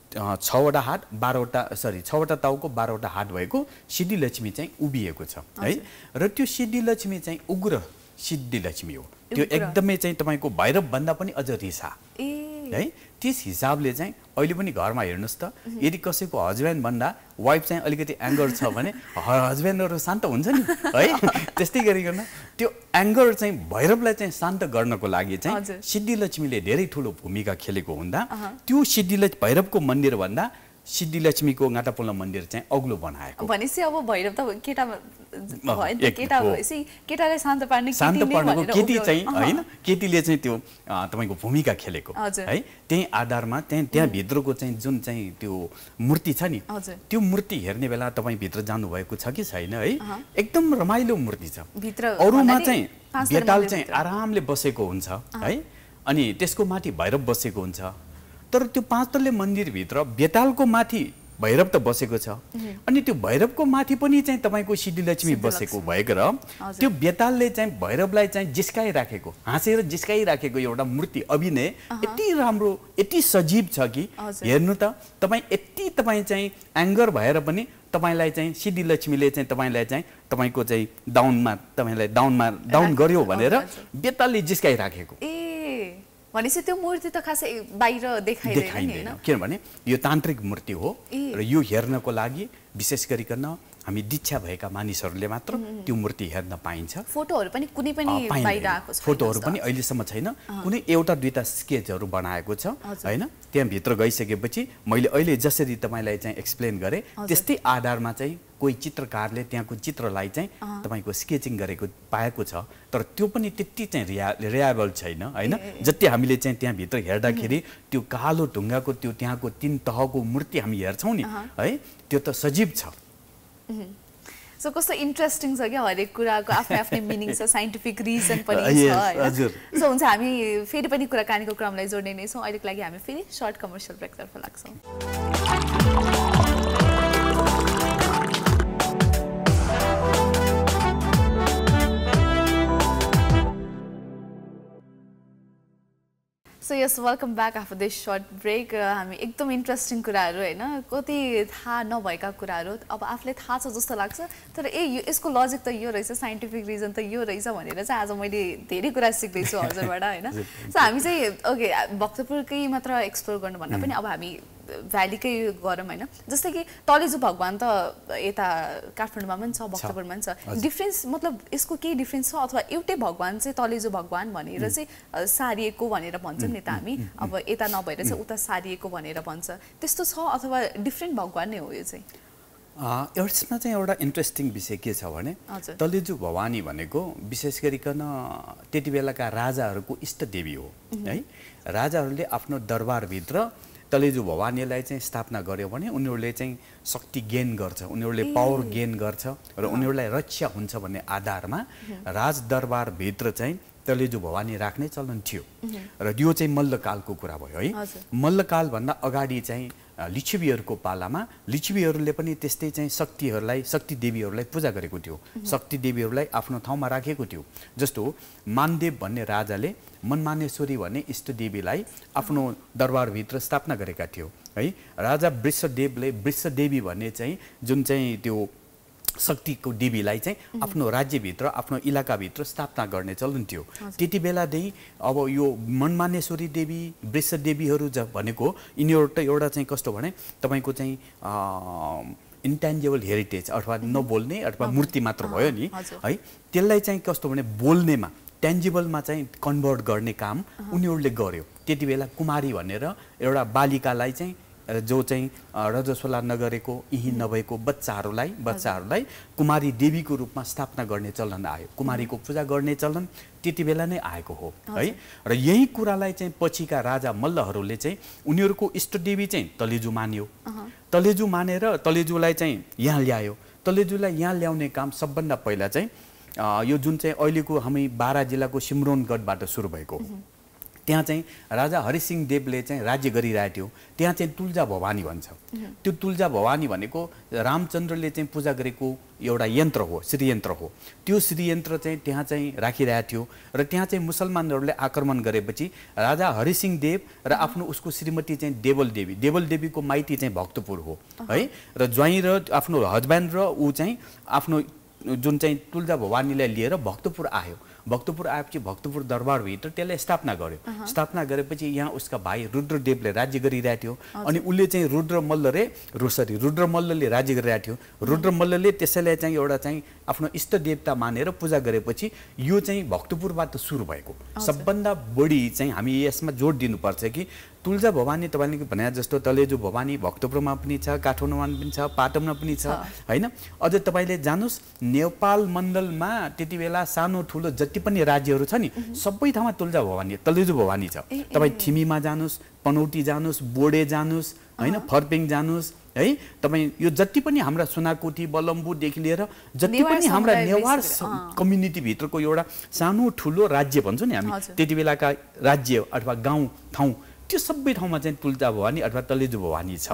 छवटा हात बाह्रवटा सरी छवटा टाउको बाह्रवटा हात भएको सिद्धिलक्ष्मी चाहिँ उभिएको छ है? र त्यो सिद्धिलक्ष्मी चाहिँ उग्र सिद्धिलक्ष्मी हो। त्यो। एकदमै चाहिँ तपाईँको भैरव भन्दा पनि अझ रिसा है? त्यस हिसाबले चाहिँ अहिले पनि घरमा हेर्नुहोस् त यदि कसैको हस्बेन्ड भन्दा वाइफ चाहिँ अलिकति एङ्गर छ भने हस्बेन्डहरू शान्त हुन्छ नि है त्यस्तै गरिकन त्यो एङ्गर चाहिँ भैरवलाई चाहिँ शान्त गर्नको लागि चाहिँ। सिद्धिलक्ष्मीले धेरै ठुलो भूमिका खेलेको हुँदा त्यो सिद्धिलक्ष्मी भैरवको मन्दिर भन्दा सिद्धिलक्ष्मीको गाटापोला मन्दिर चाहिँ अग्लो बनाएको। भनेपछि अब भैरव त केटा केटा। भएपछि केटालाई शान्त पार्ने शान्त पार्नको केटी चाहिँ। होइन? केटीले चाहिँ त्यो तपाईँको भूमिका खेलेको। है? त्यही आधारमा त्यहाँ त्यहाँभित्रको चाहिँ जुन चाहिँ त्यो मूर्ति छ नि। त्यो मूर्ति हेर्ने बेला तपाईँ भित्र जानुभएको छ कि छैन है? एकदम रमाइलो मूर्ति छ। भित्र अरूमा चाहिँ बेताल। चाहिँ आरामले बसेको हुन्छ है? अनि त्यसको माथि भैरव बसेको हुन्छ। तर त्यो पाँच तले मन्दिरभित्र बेतालको माथि भैरव त बसेको छ। अनि त्यो भैरवको माथि पनि चाहिँ तपाईँको सिद्धिलक्ष्मी बसेको भएको र त्यो बेतालले चाहिँ भैरवलाई चाहिँ जिस्काइराखेको हाँसेर जिस्काइराखेको एउटा मूर्ति अभिनय यति राम्रो यति सजीव छ कि। हेर्नु त तपाईँ यति तपाईँ चाहिँ एङ्गर भएर पनि तपाईँलाई चाहिँ सिद्धिलक्ष्मीले चाहिँ तपाईँलाई चाहिँ तपाईँको चाहिँ डाउनमा तपाईँलाई डाउनमा डाउन गर्यो भनेर। बेतालले जिस्काइराखेको। ए। भनेपछि त्यो मूर्ति त खासै बाहिर देखाइँदैन किनभने यो तान्त्रिक मूर्ति हो। र यो हेर्नको लागि विशेष गरिकन हामी दीक्षा भएका मानिसहरूले मात्र त्यो मूर्ति हेर्न पाइन्छ फोटोहरू पनि कुनै पनि। बाहिर आएको छैन फोटोहरू। पनि अहिलेसम्म छैन कुनै एउटा दुईवटा स्केचहरू बनाएको छ। होइन त्यहाँभित्र गइसकेपछि मैले अहिले जसरी तपाईँलाई चाहिँ एक्सप्लेन गरेँ। त्यस्तै आधारमा चाहिँ कोही चित्रकारले त्यहाँको चित्रलाई चाहिँ तपाईँको स्केचिङ गरेको पाएको छ तर त्यो पनि त्यति चाहिँ रिया रियाबल छैन होइन? जति हामीले चाहिँ त्यहाँभित्र हेर्दाखेरि त्यो कालो ढुङ्गाको त्यो त्यहाँको तिन तहको मूर्ति हामी हेर्छौँ नि है? त्यो त सजीव छ। सो कस्तो इन्ट्रेस्टिङ छ क्या हरेक कुराको आफ्नै आफ्नै मिनिङ छ साइन्टिफिक रिजन पनि छ। सो हुन्छ हामी फेरि पनि कुराकानीको क्रमलाई जोड्ने नै छौँ। अहिलेको लागि हामी फेरि सर्ट कमर्सियल ब्रेकतर्फ लाग्छौँ। So yes welcome back after this short break हामी एकदम इन्ट्रेस्टिङ कुराहरू होइन? कति थाहा नभएका कुराहरू अब आफूले थाहा छ जस्तो लाग्छ। तर ए यो यसको लजिक त यो रहेछ साइन्टिफिक रिजन त यो रहेछ भनेर चाहिँ आज मैले धेरै कुरा सिक्दैछु हजुरबाट होइन? सो हामी चाहिँ ओके भक्तपुरकै मात्र एक्सप्लोर गर्नुभन्दा पनि अब हामी भ्यालीकै गरौँ होइन। जस्तै कि तलेजु भगवान् त यता काठमाडौँमा पनि छ भक्तपुरमा पनि छ। डिफ्रेन्स मतलब यसको केही डिफ्रेन्स छ अथवा एउटै भगवान् चाहिँ तलेजु भगवान् भनेर चाहिँ सारिएको भनेर भन्छौँ नि त हामी। अब यता नभएर चाहिँ उता सारिएको भनेर भन्छ। त्यस्तो छ अथवा डिफ्रेन्ट भगवान् नै हो यो चाहिँ? यसमा चाहिँ एउटा इन्ट्रेस्टिङ विषय के छ भने। तलेजु भवानी भनेको विशेष गरिकन त्यति बेलाका राजाहरूको इष्टदेवी हो। है? राजाहरूले आफ्नो दरबारभित्र तलेजु भवानीलाई चाहिँ स्थापना गर्यो भने उनीहरूले चाहिँ शक्ति गेन गर्छ उनीहरूले पावर गेन गर्छ र उनीहरूलाई रक्षा हुन्छ भन्ने आधारमा राजदरबारभित्र चाहिँ तलेजु भवानी राख्ने चलन थियो। र यो चाहिँ मल्लकालको कुरा भयो है। मल्लकालभन्दा अगाडि चाहिँ लिच्छवीहरूको पालामा लिच्छवीहरूले पनि त्यस्तै चाहिँ शक्तिहरूलाई शक्ति देवीहरूलाई पूजा गरेको थियो। शक्ति देवीहरूलाई आफ्नो ठाउँमा राखेको थियो। जस्तो मानदेव भन्ने राजाले मनमानेश्वरी भन्ने इष्टदेवीलाई आफ्नो दरबारभित्र स्थापना गरेका थियो। है राजा वृषदेवले वृषदेवी भन्ने चाहिँ जुन चाहिँ त्यो शक्तिको देवीलाई चाहिँ आफ्नो राज्यभित्र आफ्नो इलाकाभित्र स्थापना गर्ने चलन थियो। त्यति बेलादेखि अब यो मनमानेश्वरी देवी वृषदेवीहरू ज भनेको यिनीहरू त एउटा चाहिँ कस्तो भने तपाईँको चाहिँ इन्टेन्जेबल हेरिटेज अथवा नबोल्ने अथवा मूर्ति मात्र भयो नि। है त्यसलाई चाहिँ कस्तो भने बोल्नेमा टेन्जिबलमा चाहिँ कन्भर्ट गर्ने काम उनीहरूले गर्यो। त्यति बेला कुमारी भनेर एउटा बालिकालाई चाहिँ जो चाहिँ रजस्वला नगरेको यही नभएको बच्चाहरूलाई बच्चाहरूलाई कुमारी देवीको रूपमा स्थापना गर्ने चलन आयो। कुमारीको पूजा गर्ने चलन त्यति बेला नै आएको हो है? र यही कुरालाई चाहिँ पछिका राजा मल्लहरूले चाहिँ उनीहरूको इष्टदेवी चाहिँ तलेजु मान्यो। तलेजु मानेर तलेजुलाई चाहिँ यहाँ ल्यायो। तलेजुलाई यहाँ ल्याउने काम सबभन्दा पहिला चाहिँ यो जुन चाहिँ अहिलेको हामी बारा जिल्लाको सिमरोनगढबाट सुरु भएको त्यहाँ चाहिँ राजा हरिसिंह देवले चाहिँ राज्य गरिरहेको थियो त्यहाँ चाहिँ तुल्जा भवानी भन्छ। त्यो तुल्जा भवानी भनेको रामचन्द्रले चाहिँ पूजा गरेको एउटा यन्त्र हो श्रीयन्त्र हो। त्यो श्रीयन्त्र चाहिँ त्यहाँ चाहिँ राखिरहेको थियो र त्यहाँ चाहिँ मुसलमानहरूले आक्रमण गरेपछि राजा हरिसिंह देव र आफ्नो उसको श्रीमती चाहिँ देवल देवी देवल देवीको माइती चाहिँ भक्तपुर हो है? र ज्वाइँ र आफ्नो हस्बेन्ड र ऊ चाहिँ आफ्नो जुन चाहिँ तुल्जा भवानीलाई लिएर भक्तपुर आयो। भक्तपुर आएपछि भक्तपुर दरबारभित्र त्यसलाई स्थापना गर्यो। स्थापना गरेपछि यहाँ उसका भाइ रुद्रदेवले राज्य गरिरहेको थियो अनि उसले चाहिँ रुद्र मल्ल रे रु सरी रुद्र मल्लले राज्य गरिरहेको थियो रुद्र मल्लले त्यसैलाई चाहिँ एउटा चाहिँ आफ्नो इष्ट देवता मानेर पूजा गरेपछि यो चाहिँ भक्तपुरबाट सुरु भएको। सबभन्दा बढी चाहिँ हामी यसमा जोड दिनुपर्छ कि तुल्जा भवानी तपाईँले भने जस्तो तलेजु भवानी भक्तपुरमा पनि छ काठमाडौँमा पनि छ पाटनमा पनि छ होइन? अझ तपाईँले जानुहोस् नेपाल मण्डलमा त्यति बेला सानो ठुलो जति पनि राज्यहरू छ नि सबै ठाउँमा तुल्जा भवानी तलेजु भवानी छ। तपाईँ थिमीमा जानुहोस् पनौटी जानुहोस् बोडे जानुहोस् होइन? फर्पिङ जानुहोस् है? तपाईँ यो जति पनि हाम्रा सुनाकोटी बलम्बुदेखि लिएर जति पनि हाम्रा नेवार। कम्युनिटीभित्रको एउटा सानो ठुलो राज्य भन्छौँ नि हामी। त्यति बेलाका राज्य अथवा गाउँ ठाउँ त्यो सबै ठाउँमा चाहिँ तुल्जा भवानी अथवा तलेजु भवानी छ।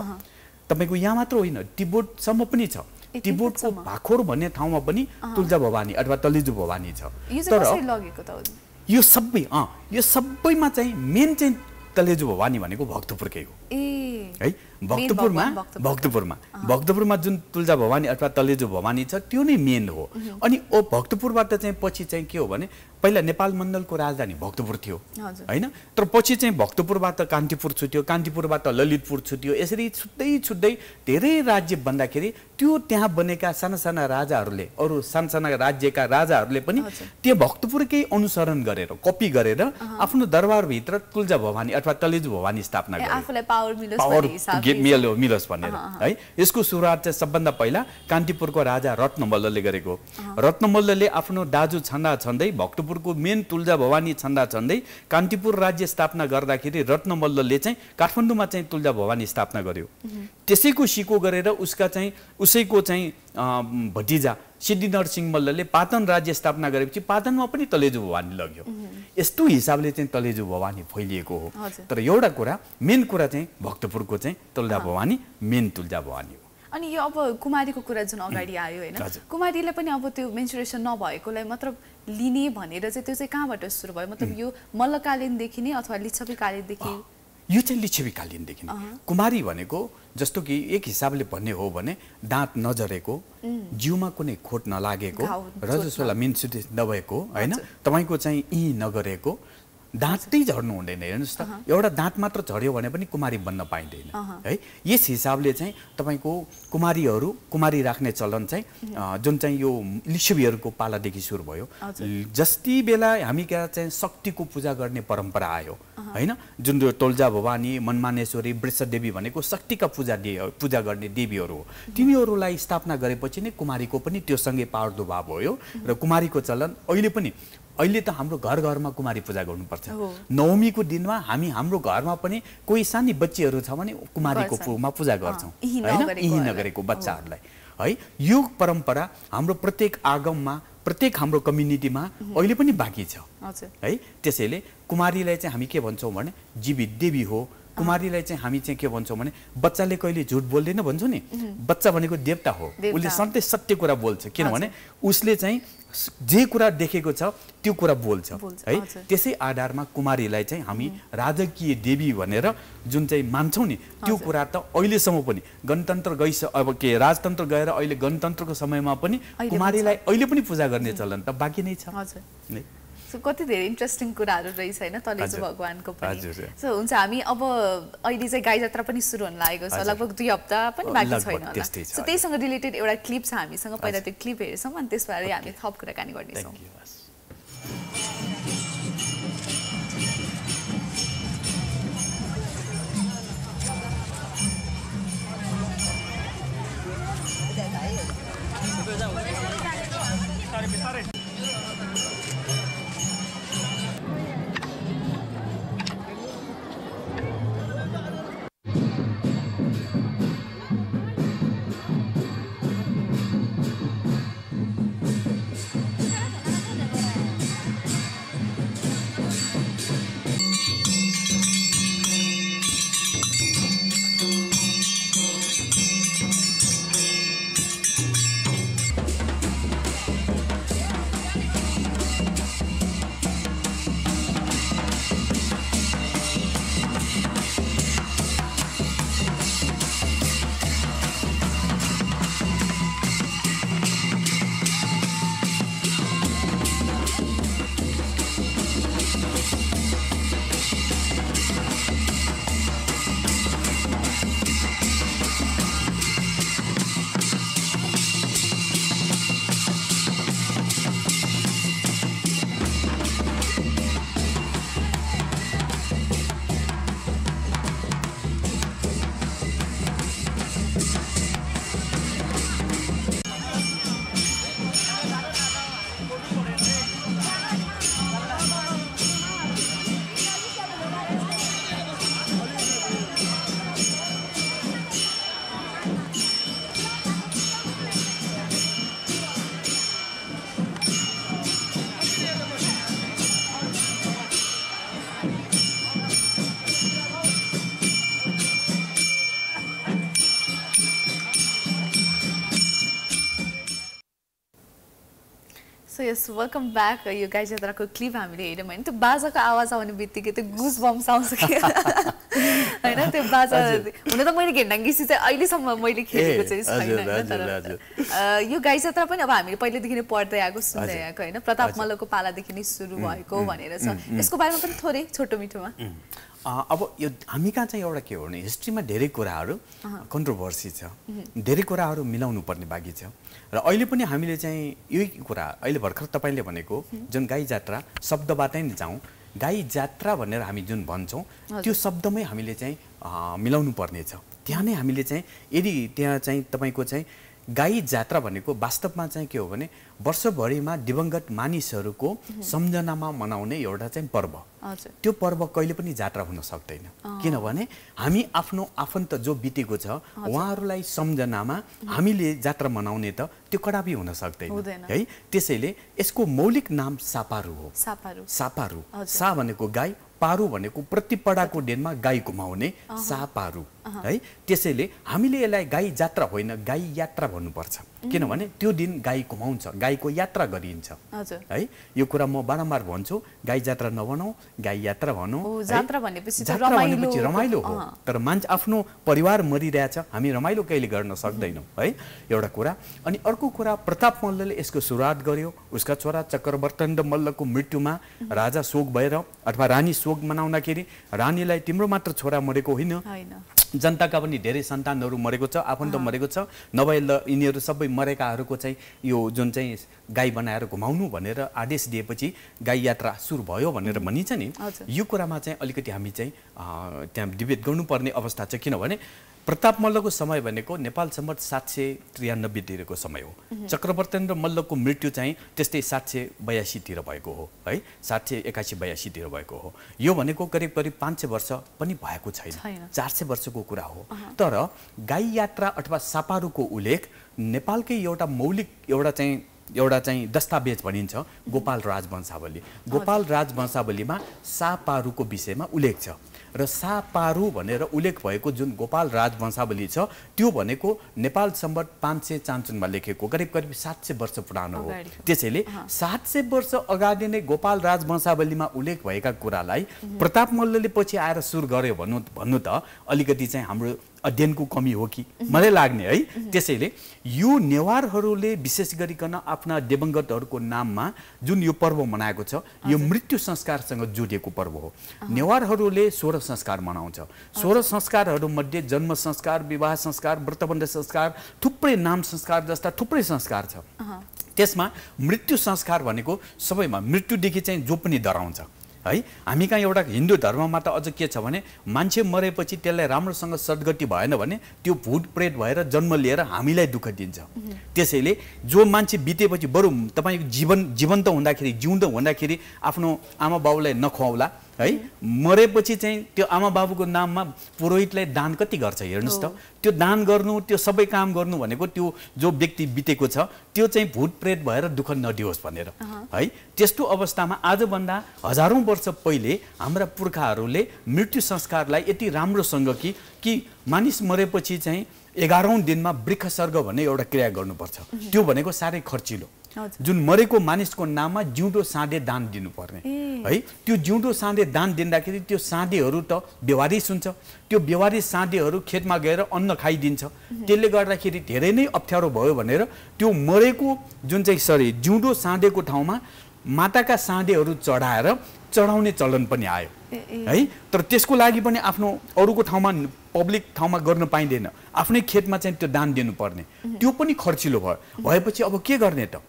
तपाईँको यहाँ मात्र होइन टिबोटसम्म पनि छ। टिबोटको? भाखोर भन्ने ठाउँमा पनि तुल्जा भवानी अथवा तलेजु भवानी छ। यो चाहिँ कसरी लगेको त हो? यो सबै अँ यो सबैमा चाहिँ मेन चाहिँ तलेजु भवानी भनेको भक्तपुरकै हो। है? भक्तपुरमा। भक्तपुरमा। भक्तपुरमा जुन तुल्जा भवानी अथवा तलेजु भवानी छ त्यो नै मेन हो। अनि ओ भक्तपुरबाट चाहिँ पछि चाहिँ के हो भने पहिला नेपाल मण्डलको राजधानी भक्तपुर थियो। होइन? तर पछि चाहिँ भक्तपुरबाट कान्तिपुर छुट्यो कान्तिपुरबाट ललितपुर छुट्यो यसरी छुट्दै छुट्दै धेरै राज्य बन्दाखेरि त्यो त्यहाँ बनेका साना साना राजाहरूले अरू साना साना राज्यका राजाहरूले पनि। त्यो भक्तपुरकै अनुसरण गरेर कपी गरेर आफ्नो दरबारभित्र तुल्जा भवानी अथवा तलेजु भवानी स्थापना गरे। मिलो मिलोस् भनेर। है यसको सुरुवात चाहिँ सबभन्दा पहिला कान्तिपुरको राजा रत्नमल्लले गरेको। रत्नमल्लले आफ्नो दाजु छन्दा छन्दै भक्तपुरको मेन तुल्जा भवानी छन्दा छन्दै कान्तिपुर राज्य स्थापना गर्दाखेरि रत्नमल्लले चाहिँ काठमाडौँमा चाहिँ तुल्जा भवानी स्थापना गर्यो। त्यसैको सिको गरेर उसका चाहिँ उसैको चाहिँ भतिजा सिद्धि नरसिंह मल्लले पाटन राज्य स्थापना गरेपछि पाटनमा पनि तलेजु भवानी लग्यो। यस्तो हिसाबले चाहिँ तलेजु भवानी फैलिएको हो। तर एउटा कुरा मेन कुरा चाहिँ भक्तपुरको चाहिँ तुल्जा भवानी मेन तुल्जा भवानी हो। अनि यो अब कुमारीको कुरा जुन अगाडि आयो होइन हजुर। कुमारीलाई पनि अब त्यो मेन्सुरेसन नभएकोलाई मतलब लिने भनेर चाहिँ त्यो चाहिँ कहाँबाट सुरु भयो? मतलब यो मल्लकालीनदेखि नै अथवा लिच्छवीकालीनदेखि यो चाहिँ लिच्छवीकालीनदेखि नै। कुमारी भनेको जस्तो कि एक हिसाबले भन्ने हो भने दाँत नजरेको जिउमा कुनै खोट नलागेको रजस्वला मिन्सुरेस नभएको होइन? तपाईँको चाहिँ यी नगरेको दाँतै झर्नु हुँदैन हेर्नुहोस् त। एउटा दाँत मात्र झऱ्यो भने पनि कुमारी बन्न पाइँदैन। है यस हिसाबले चाहिँ तपाईँको कुमारीहरू कुमारी राख्ने चलन चाहिँ जुन चाहिँ यो लिच्छवीहरूको पालादेखि सुरु भयो। जति बेला हामी कहाँ चाहिँ शक्तिको पूजा गर्ने परम्परा आयो। होइन? जुन यो तोल्जा भवानी मनमानेश्वरी वृषदेवी भनेको शक्तिका पूजा दे पूजा गर्ने देवीहरू हो। तिनीहरूलाई स्थापना गरेपछि नै कुमारीको पनि त्यो सँगै प्रादुर्भाव भयो र कुमारीको चलन अहिले पनि अहिले त हाम्रो घर घरमा कुमारी पूजा गर्नुपर्छ। नवमीको दिनमा हामी हाम्रो घरमा पनि कोही सानी बच्चीहरू छ भने कुमारीको पूजा गर्छौँ होइन? यही। नगरेको बच्चाहरूलाई। है यो परम्परा हाम्रो प्रत्येक आगममा प्रत्येक हाम्रो कम्युनिटीमा अहिले पनि बाँकी छ। है त्यसैले कुमारीलाई चाहिँ हामी के भन्छौँ भने जीवित देवी हो कुमारीलाई चाहिँ हामी चाहिँ के भन्छौँ भने बच्चाले कहिले झुट बोल्दैन भन्छौँ नि? बच्चा भनेको देवता हो। उसले सधैँ सत्य कुरा बोल्छ। किनभने उसले चाहिँ जे कुरा देखेको छ त्यो कुरा बोल्छ। है। त्यसै आधारमा कुमारीलाई चाहिँ हामी राजकीय देवी भनेर जुन चाहिँ मान्छौँ नि त्यो कुरा त अहिलेसम्म पनि गणतन्त्र गइस अब के राजतन्त्र गएर अहिले गणतन्त्रको समयमा पनि कुमारीलाई अहिले पनि पूजा गर्ने चलन त बाँकी नै छ। सो कति धेरै इन्ट्रेस्टिङ कुराहरू रहेछ होइन तलेजु भगवान्को पनि। सो हुन्छ हामी अब अहिले चाहिँ गाई जात्रा पनि सुरु हुन लागेको छ। लगभग दुई हप्ता पनि बाँकी छैन सो त्यहीसँग रिलेटेड एउटा क्लिप छ हामीसँग पहिला त्यो क्लिप हेर्छौँ अनि त्यसबारे हामी थप कुराकानी गर्नेछौँ। Sorry, sorry. Yes welcome back यो गाई जात्राको क्लिप हामीले हेऱ्यौँ होइन त्यो बाजाको आवाज आउने बित्तिकै त्यो गुज बम्स आउँछ कि होइन त्यो बाजा हुन त मैले घेन्डाङ्गिसी चाहिँ अहिलेसम्म मैले खेलेको चाहिँ छैन तर यो गाई जात्रा पनि अब हामीले पहिलेदेखि नै पढ्दै आएको सुन्दै। आएको होइन प्रताप। मल्लको पालादेखि नै सुरु भएको भनेर छ यसको बारेमा पनि थोरै छोटो मिठोमा अब यो हामी कहाँ चाहिँ एउटा के हो भने हिस्ट्रीमा धेरै कुराहरू कन्ट्रोभर्सी छ। धेरै कुराहरू मिलाउनु पर्ने बाँकी छ। र अहिले पनि हामीले चाहिँ यही कुरा अहिले भर्खर तपाईँले भनेको जुन गाई जात्रा शब्दबाटै नै जाउँ। गाई जात्रा भनेर हामी जुन भन्छौँ त्यो शब्दमै हामीले चाहिँ मिलाउनु पर्ने छ। त्यहाँ नै हामीले चाहिँ यदि त्यहाँ चाहिँ तपाईँको चाहिँ गाई जात्रा भनेको वास्तवमा चाहिँ के हो भने वर्षभरिमा दिवंगत मानिसहरूको सम्झनामा मनाउने एउटा चाहिँ पर्व। त्यो पर्व कहिले पनि जात्रा हुन सक्दैन। किनभने हामी आफ्नो आफन्त जो बितेको छ उहाँहरूलाई सम्झनामा हामीले जात्रा मनाउने त त्यो कदापि हुन सक्दैन। है? त्यसैले यसको मौलिक नाम सापारु हो। सापारू। सापारु। सा भनेको गाई पारु भनेको प्रतिपडाको डेनमा गाई घुमाउने सापारु। है? त्यसैले हामीले यसलाई गाई जात्रा होइन गाई यात्रा भन्नुपर्छ। किनभने त्यो दिन गाई घुमाउँछ गाईको यात्रा गरिन्छ। है? यो कुरा म बारम्बार भन्छु गाई जात्रा नभनौँ गाई यात्रा भनौँ? जात्रा भनेपछि रमाइलो हो। तर मान्छे आफ्नो परिवार मरिरहेछ हामी रमाइलो कहिले गर्न सक्दैनौँ है? एउटा कुरा। अनि अर्को कुरा प्रताप मल्लले यसको सुरुवात गर्यो। उसका छोरा चक्रवर्तन्द मल्लको मृत्युमा राजा शोक भएर अथवा रानी शोक मनाउँदाखेरि रानीलाई तिम्रो मात्र छोरा मरेको होइन। जनताका पनि धेरै सन्तानहरू मरेको छ आफन्त मरेको छ। नभए ल यिनीहरू सबै मरेकाहरूको चाहिँ यो जुन चाहिँ गाई बनाएर घुमाउनु भनेर आदेश दिएपछि गाई यात्रा सुरु भयो भनेर भनिन्छ नि। यो कुरामा चाहिँ अलिकति हामी चाहिँ त्यहाँ डिबेट गर्नुपर्ने अवस्था छ। किनभने प्रताप मल्लको समय भनेको नेपाल सम्मत सात सय त्रियानब्बेतिरको समय हो। चक्रवर्तेन्द्र मल्लको मृत्यु चाहिँ त्यस्तै सात सय बयासीतिर भएको हो है? सात सय एकासी बयासीतिर भएको हो। यो भनेको करिब करिब पाँच सय वर्ष पनि भएको छैन। छैन। चार सय वर्षको कुरा हो। तर गाई यात्रा अथवा सापारुको उल्लेख नेपालकै एउटा मौलिक एउटा चाहिँ एउटा चाहिँ दस्तावेज भनिन्छ गोपाल राजवंशावली। गोपाल राजवंशावलीमा सापारुको विषयमा उल्लेख छ। र सापारु भनेर उल्लेख भएको जुन गोपाल राजवंशावली छ त्यो भनेको नेपाल सम्बत पाँच सय चान्चुनमा लेखेको करिब करिब सात सय वर्ष पुरानो हो। त्यसैले सात सय वर्ष अगाडि नै गोपाल राजवंशावलीमा उल्लेख भएका कुरालाई प्रताप मल्लले पछि आएर सुरु गर्यो भन्नु भन्नु त अलिकति चाहिँ हाम्रो अध्ययनको कमी हो कि? मलाई लाग्ने है त्यसैले यो नेवारहरूले विशेष गरिकन आफ्ना दिवंगतहरूको नाममा जुन यो पर्व मनाएको छ यो मृत्यु संस्कारसँग जोडिएको पर्व हो। नेवारहरूले सोह्र संस्कार मनाउँछ। सोह्र संस्कारहरूमध्ये जन्म संस्कार विवाह संस्कार व्रतबन्ध संस्कार थुप्रै नाम संस्कार जस्ता थुप्रै संस्कार छ। त्यसमा मृत्यु संस्कार भनेको सबैमा मृत्युदेखि चाहिँ जो पनि डराउँछ। है? हामी कहाँ एउटा हिन्दू धर्ममा त अझ के छ भने मान्छे मरेपछि त्यसलाई राम्रोसँग सद्गति भएन भने त्यो भूत प्रेत भएर जन्म लिएर हामीलाई दुःख दिन्छ। त्यसैले जो मान्छे बितेपछि बरु तपाईँको जीवन जीवन्त हुँदाखेरि जिउँदो हुँदाखेरि आफ्नो आमा बाउलाई नखुवाउला है? मरेपछि चाहिँ त्यो आमा बाबुको नाममा पुरोहितलाई दान कति गर्छ हेर्नुहोस् त। त्यो दान गर्नु त्यो सबै काम गर्नु भनेको त्यो जो व्यक्ति बितेको छ त्यो चाहिँ भूत प्रेत भएर दुःख नदियोस् भनेर। है? त्यस्तो अवस्थामा आजभन्दा हजारौँ वर्ष पहिले हाम्रा पुर्खाहरूले मृत्यु संस्कारलाई यति राम्रोसँग कि कि मानिस मरेपछि चाहिँ एघारौँ दिनमा वृक्ष सर्ग भन्ने एउटा क्रिया गर्नुपर्छ। त्यो भनेको साह्रै खर्चिलो। जुन मरेको मानिसको नाममा जिउँदो साँधे दान दिनुपर्ने। है त्यो जिउँदो साँधे दान दिँदाखेरि त्यो साँधेहरू त व्यवहारिस हुन्छ त्यो व्यवहारिस साँधेहरू खेतमा गएर अन्न खाइदिन्छ। त्यसले गर्दाखेरि धेरै नै अप्ठ्यारो भयो भनेर त्यो मरेको जुन चाहिँ सरी जिउँदो साँधेको ठाउँमा माताका साँधेहरू चढाएर चढाउने चलन पनि आयो। है तर त्यसको लागि पनि आफ्नो अरूको ठाउँमा पब्लिक ठाउँमा गर्न पाइँदैन। आफ्नै खेतमा चाहिँ त्यो दान दिनुपर्ने। त्यो पनि खर्चिलो भयो। भएपछि अब के गर्ने त?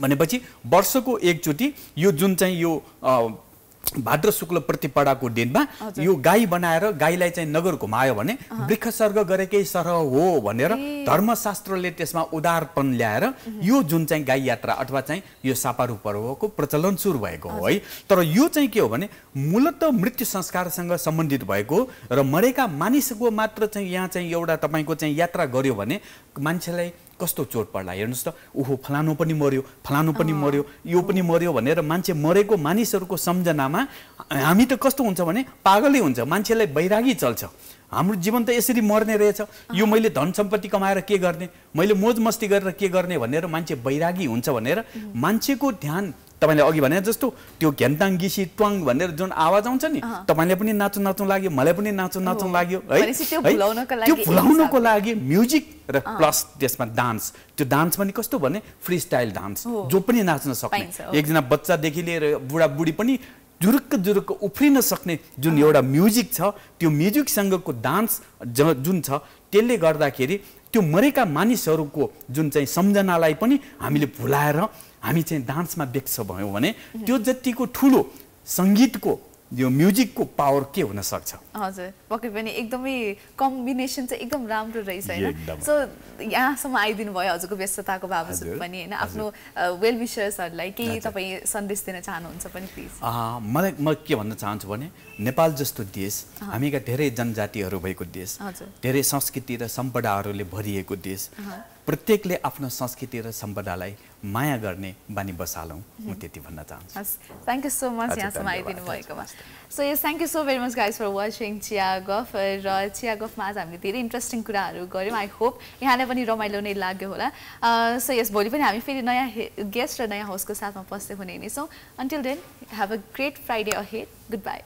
भनेपछि वर्षको एकचोटि यो जुन चाहिँ यो भाद्र शुक्ल प्रतिपदाको दिनमा यो गाई बनाएर गाईलाई चाहिँ नगर घुमायो भने वृक्ष सर्ग गरेकै सरह हो भनेर धर्मशास्त्रले त्यसमा उदारपन ल्याएर यो जुन चाहिँ गाई यात्रा अथवा चाहिँ यो सापारु पर्वको प्रचलन सुरु भएको हो है। तर यो चाहिँ के हो भने मूलत मृत्यु संस्कारसँग सम्बन्धित भएको र मरेका मानिसको मात्र चाहिँ यहाँ चाहिँ एउटा तपाईँको चाहिँ यात्रा गर्यो भने मान्छेलाई कस्तो चोट पर्ला? हेर्नुहोस् त ओहो फलानु पनि मर्यो फलानु पनि मर्यो यो पनि मर्यो भनेर मान्छे मरेको मानिसहरूको सम्झनामा हामी त कस्तो हुन्छ भने पागलै हुन्छ मान्छेलाई बैरागी चल्छ। हाम्रो जीवन त यसरी मर्ने रहेछ। यो मैले धन सम्पत्ति कमाएर के गर्ने? मैले मोज मस्ती गरेर के गर्ने भनेर मान्छे बैरागी हुन्छ भनेर मान्छेको ध्यान तपाईँले अघि भने जस्तो त्यो घ्यान्ताङ गिसी ट्वाङ भनेर जुन आवाज आउँछ नि तपाईँलाई पनि नाच्नु नाच्नु लाग्यो मलाई पनि नाच्नु नाच्नु। लाग्यो है त्यो? भुलाउनको लागि म्युजिक र प्लस त्यसमा डान्स त्यो डान्स पनि कस्तो भने फ्री स्टाइल डान्स। जो पनि नाच्न सक्ने। एकजना बच्चादेखि लिएर बुढाबुढी पनि जुरुक्क जुरुक्क उफ्रिन सक्ने जुन एउटा म्युजिक छ त्यो म्युजिकसँगको डान्स ज जुन छ त्यसले गर्दाखेरि त्यो मरेका मानिसहरूको जुन चाहिँ सम्झनालाई पनि हामीले भुलाएर हामी चाहिँ डान्समा व्यक्त भयौँ भने त्यो जतिको ठुलो सङ्गीतको यो म्युजिकको पावर के हुन सक्छ? हजुर पक्कै पनि एकदमै कम्बिनेसन चाहिँ एकदम राम्रो रहेछ होइन। सो यहाँसम्म आइदिनु भयो हजुरको व्यस्तताको बावजुद पनि होइन? आफ्नो वेल विशर्सहरूलाई केही तपाईँ सन्देश दिन चाहनुहुन्छ पनि प्लिज? मलाई म के भन्न चाहन्छु भने नेपाल जस्तो देश हामीका धेरै जनजातिहरू भएको देश। धेरै संस्कृति र सम्पदाहरूले भरिएको देश प्रत्येकले आफ्नो संस्कृति र सम्पदालाई माया गर्ने बानी बसालौँ। म त्यति भन्न चाहन्छु। हस् थ्याङ्क यू सो मच यहाँसम्म। आइदिनु भएकोमा so yes thank you so very much guys for watching Chiya Guff र चिया गफमा आज हामीले धेरै इन्ट्रेस्टिङ कुराहरू गऱ्यौँ। आई होप यहाँलाई पनि रमाइलो नै लाग्यो होला। सो यस भोलि पनि हामी फेरि नयाँ गेस्ट र नयाँ होस्टको साथमा उपस्थित हुने नै छौँ। Until then have a great Friday ahead goodbye